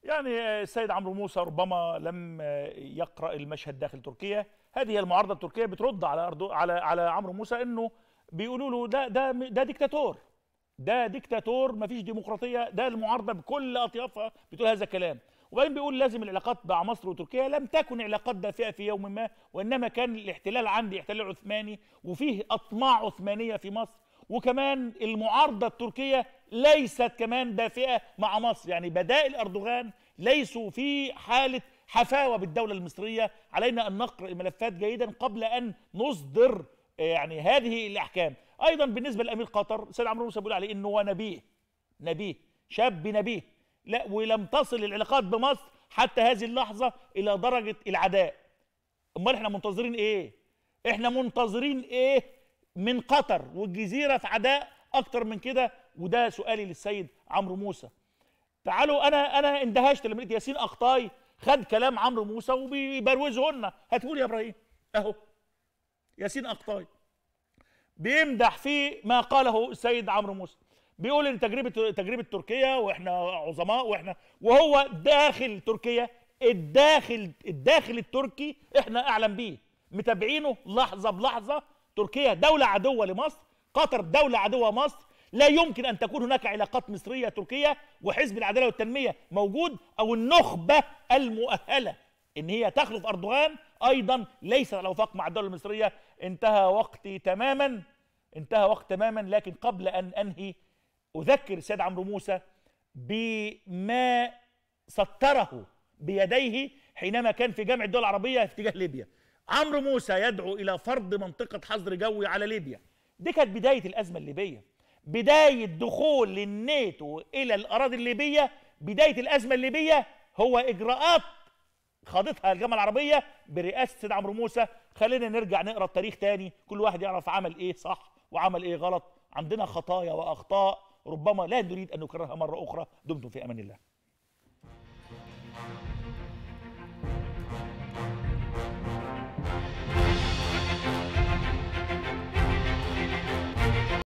يعني آه، السيد عمرو موسى ربما لم آه، يقرأ المشهد داخل تركيا. هذه المعارضة التركية بترد على أردو على على عمرو موسى إنه بيقولوا له ده ده ده ديكتاتور. ده ديكتاتور. فيش ديمقراطية. ده المعارضة بكل أطيافها. بتقول هذا الكلام. وبعدين بيقول لازم العلاقات مع مصر وتركيا لم تكن علاقات دافئة في يوم ما وإنما كان الاحتلال عندي احتلال عثماني وفيه أطماع عثمانية في مصر. وكمان المعارضة التركية ليست كمان دافئة مع مصر. يعني بدائل أردوغان ليسوا في حالة حفاوة بالدولة المصرية. علينا أن نقرأ الملفات جيدا قبل أن نصدر آه، يعني هذه الأحكام. أيضا بالنسبة لامير قطر سيد عمرو موسى بيقول عليه إنه هو نبيه نبيه شاب نبيه. لا ولم تصل العلاقات بمصر حتى هذه اللحظة إلى درجة العداء. أمال إحنا منتظرين إيه؟ إحنا منتظرين إيه؟ من قطر والجزيرة في عداء أكتر من كده وده سؤالي للسيد عمرو موسى. تعالوا أنا أنا اندهشت لما لقيت ياسين اقطاي خد كلام عمرو موسى وبيبروزه لنا لي يا إبراهيم أهو ياسين اقطاي بيمدح في ما قاله السيد عمرو موسى. بيقول إن تجربة تجربة تركيا وإحنا عظماء وإحنا وهو داخل تركيا الداخل الداخل التركي إحنا أعلم بيه. متابعينه لحظة بلحظة تركيا دولة عدوة لمصر قطر دولة عدوة مصر لا يمكن أن تكون هناك علاقات مصرية تركية وحزب العدالة والتنمية موجود أو النخبة المؤهلة إن هي تخلف أردوغان. أيضا ليس على وفاق مع الدولة المصرية. انتهى وقتي تماما انتهى وقت تماما لكن قبل أن أنهي أذكر السيد عمرو موسى بما سطره بيديه حينما كان في جامع الدول العربية في اتجاه ليبيا. عمرو موسى يدعو إلى فرض منطقة حظر جوي على ليبيا. دي كانت بداية الأزمة الليبية. بداية دخول الناتو إلى الأراضي الليبية. بداية الأزمة الليبية هو إجراءات خاضتها الجامعة العربية برئاسة سيد عمرو موسى. خلينا نرجع نقرأ التاريخ تاني. كل واحد يعرف عمل إيه صح وعمل إيه غلط. عندنا خطايا وأخطاء. ربما لا نريد أن نكررها مرة أخرى. دمتم في أمان الله.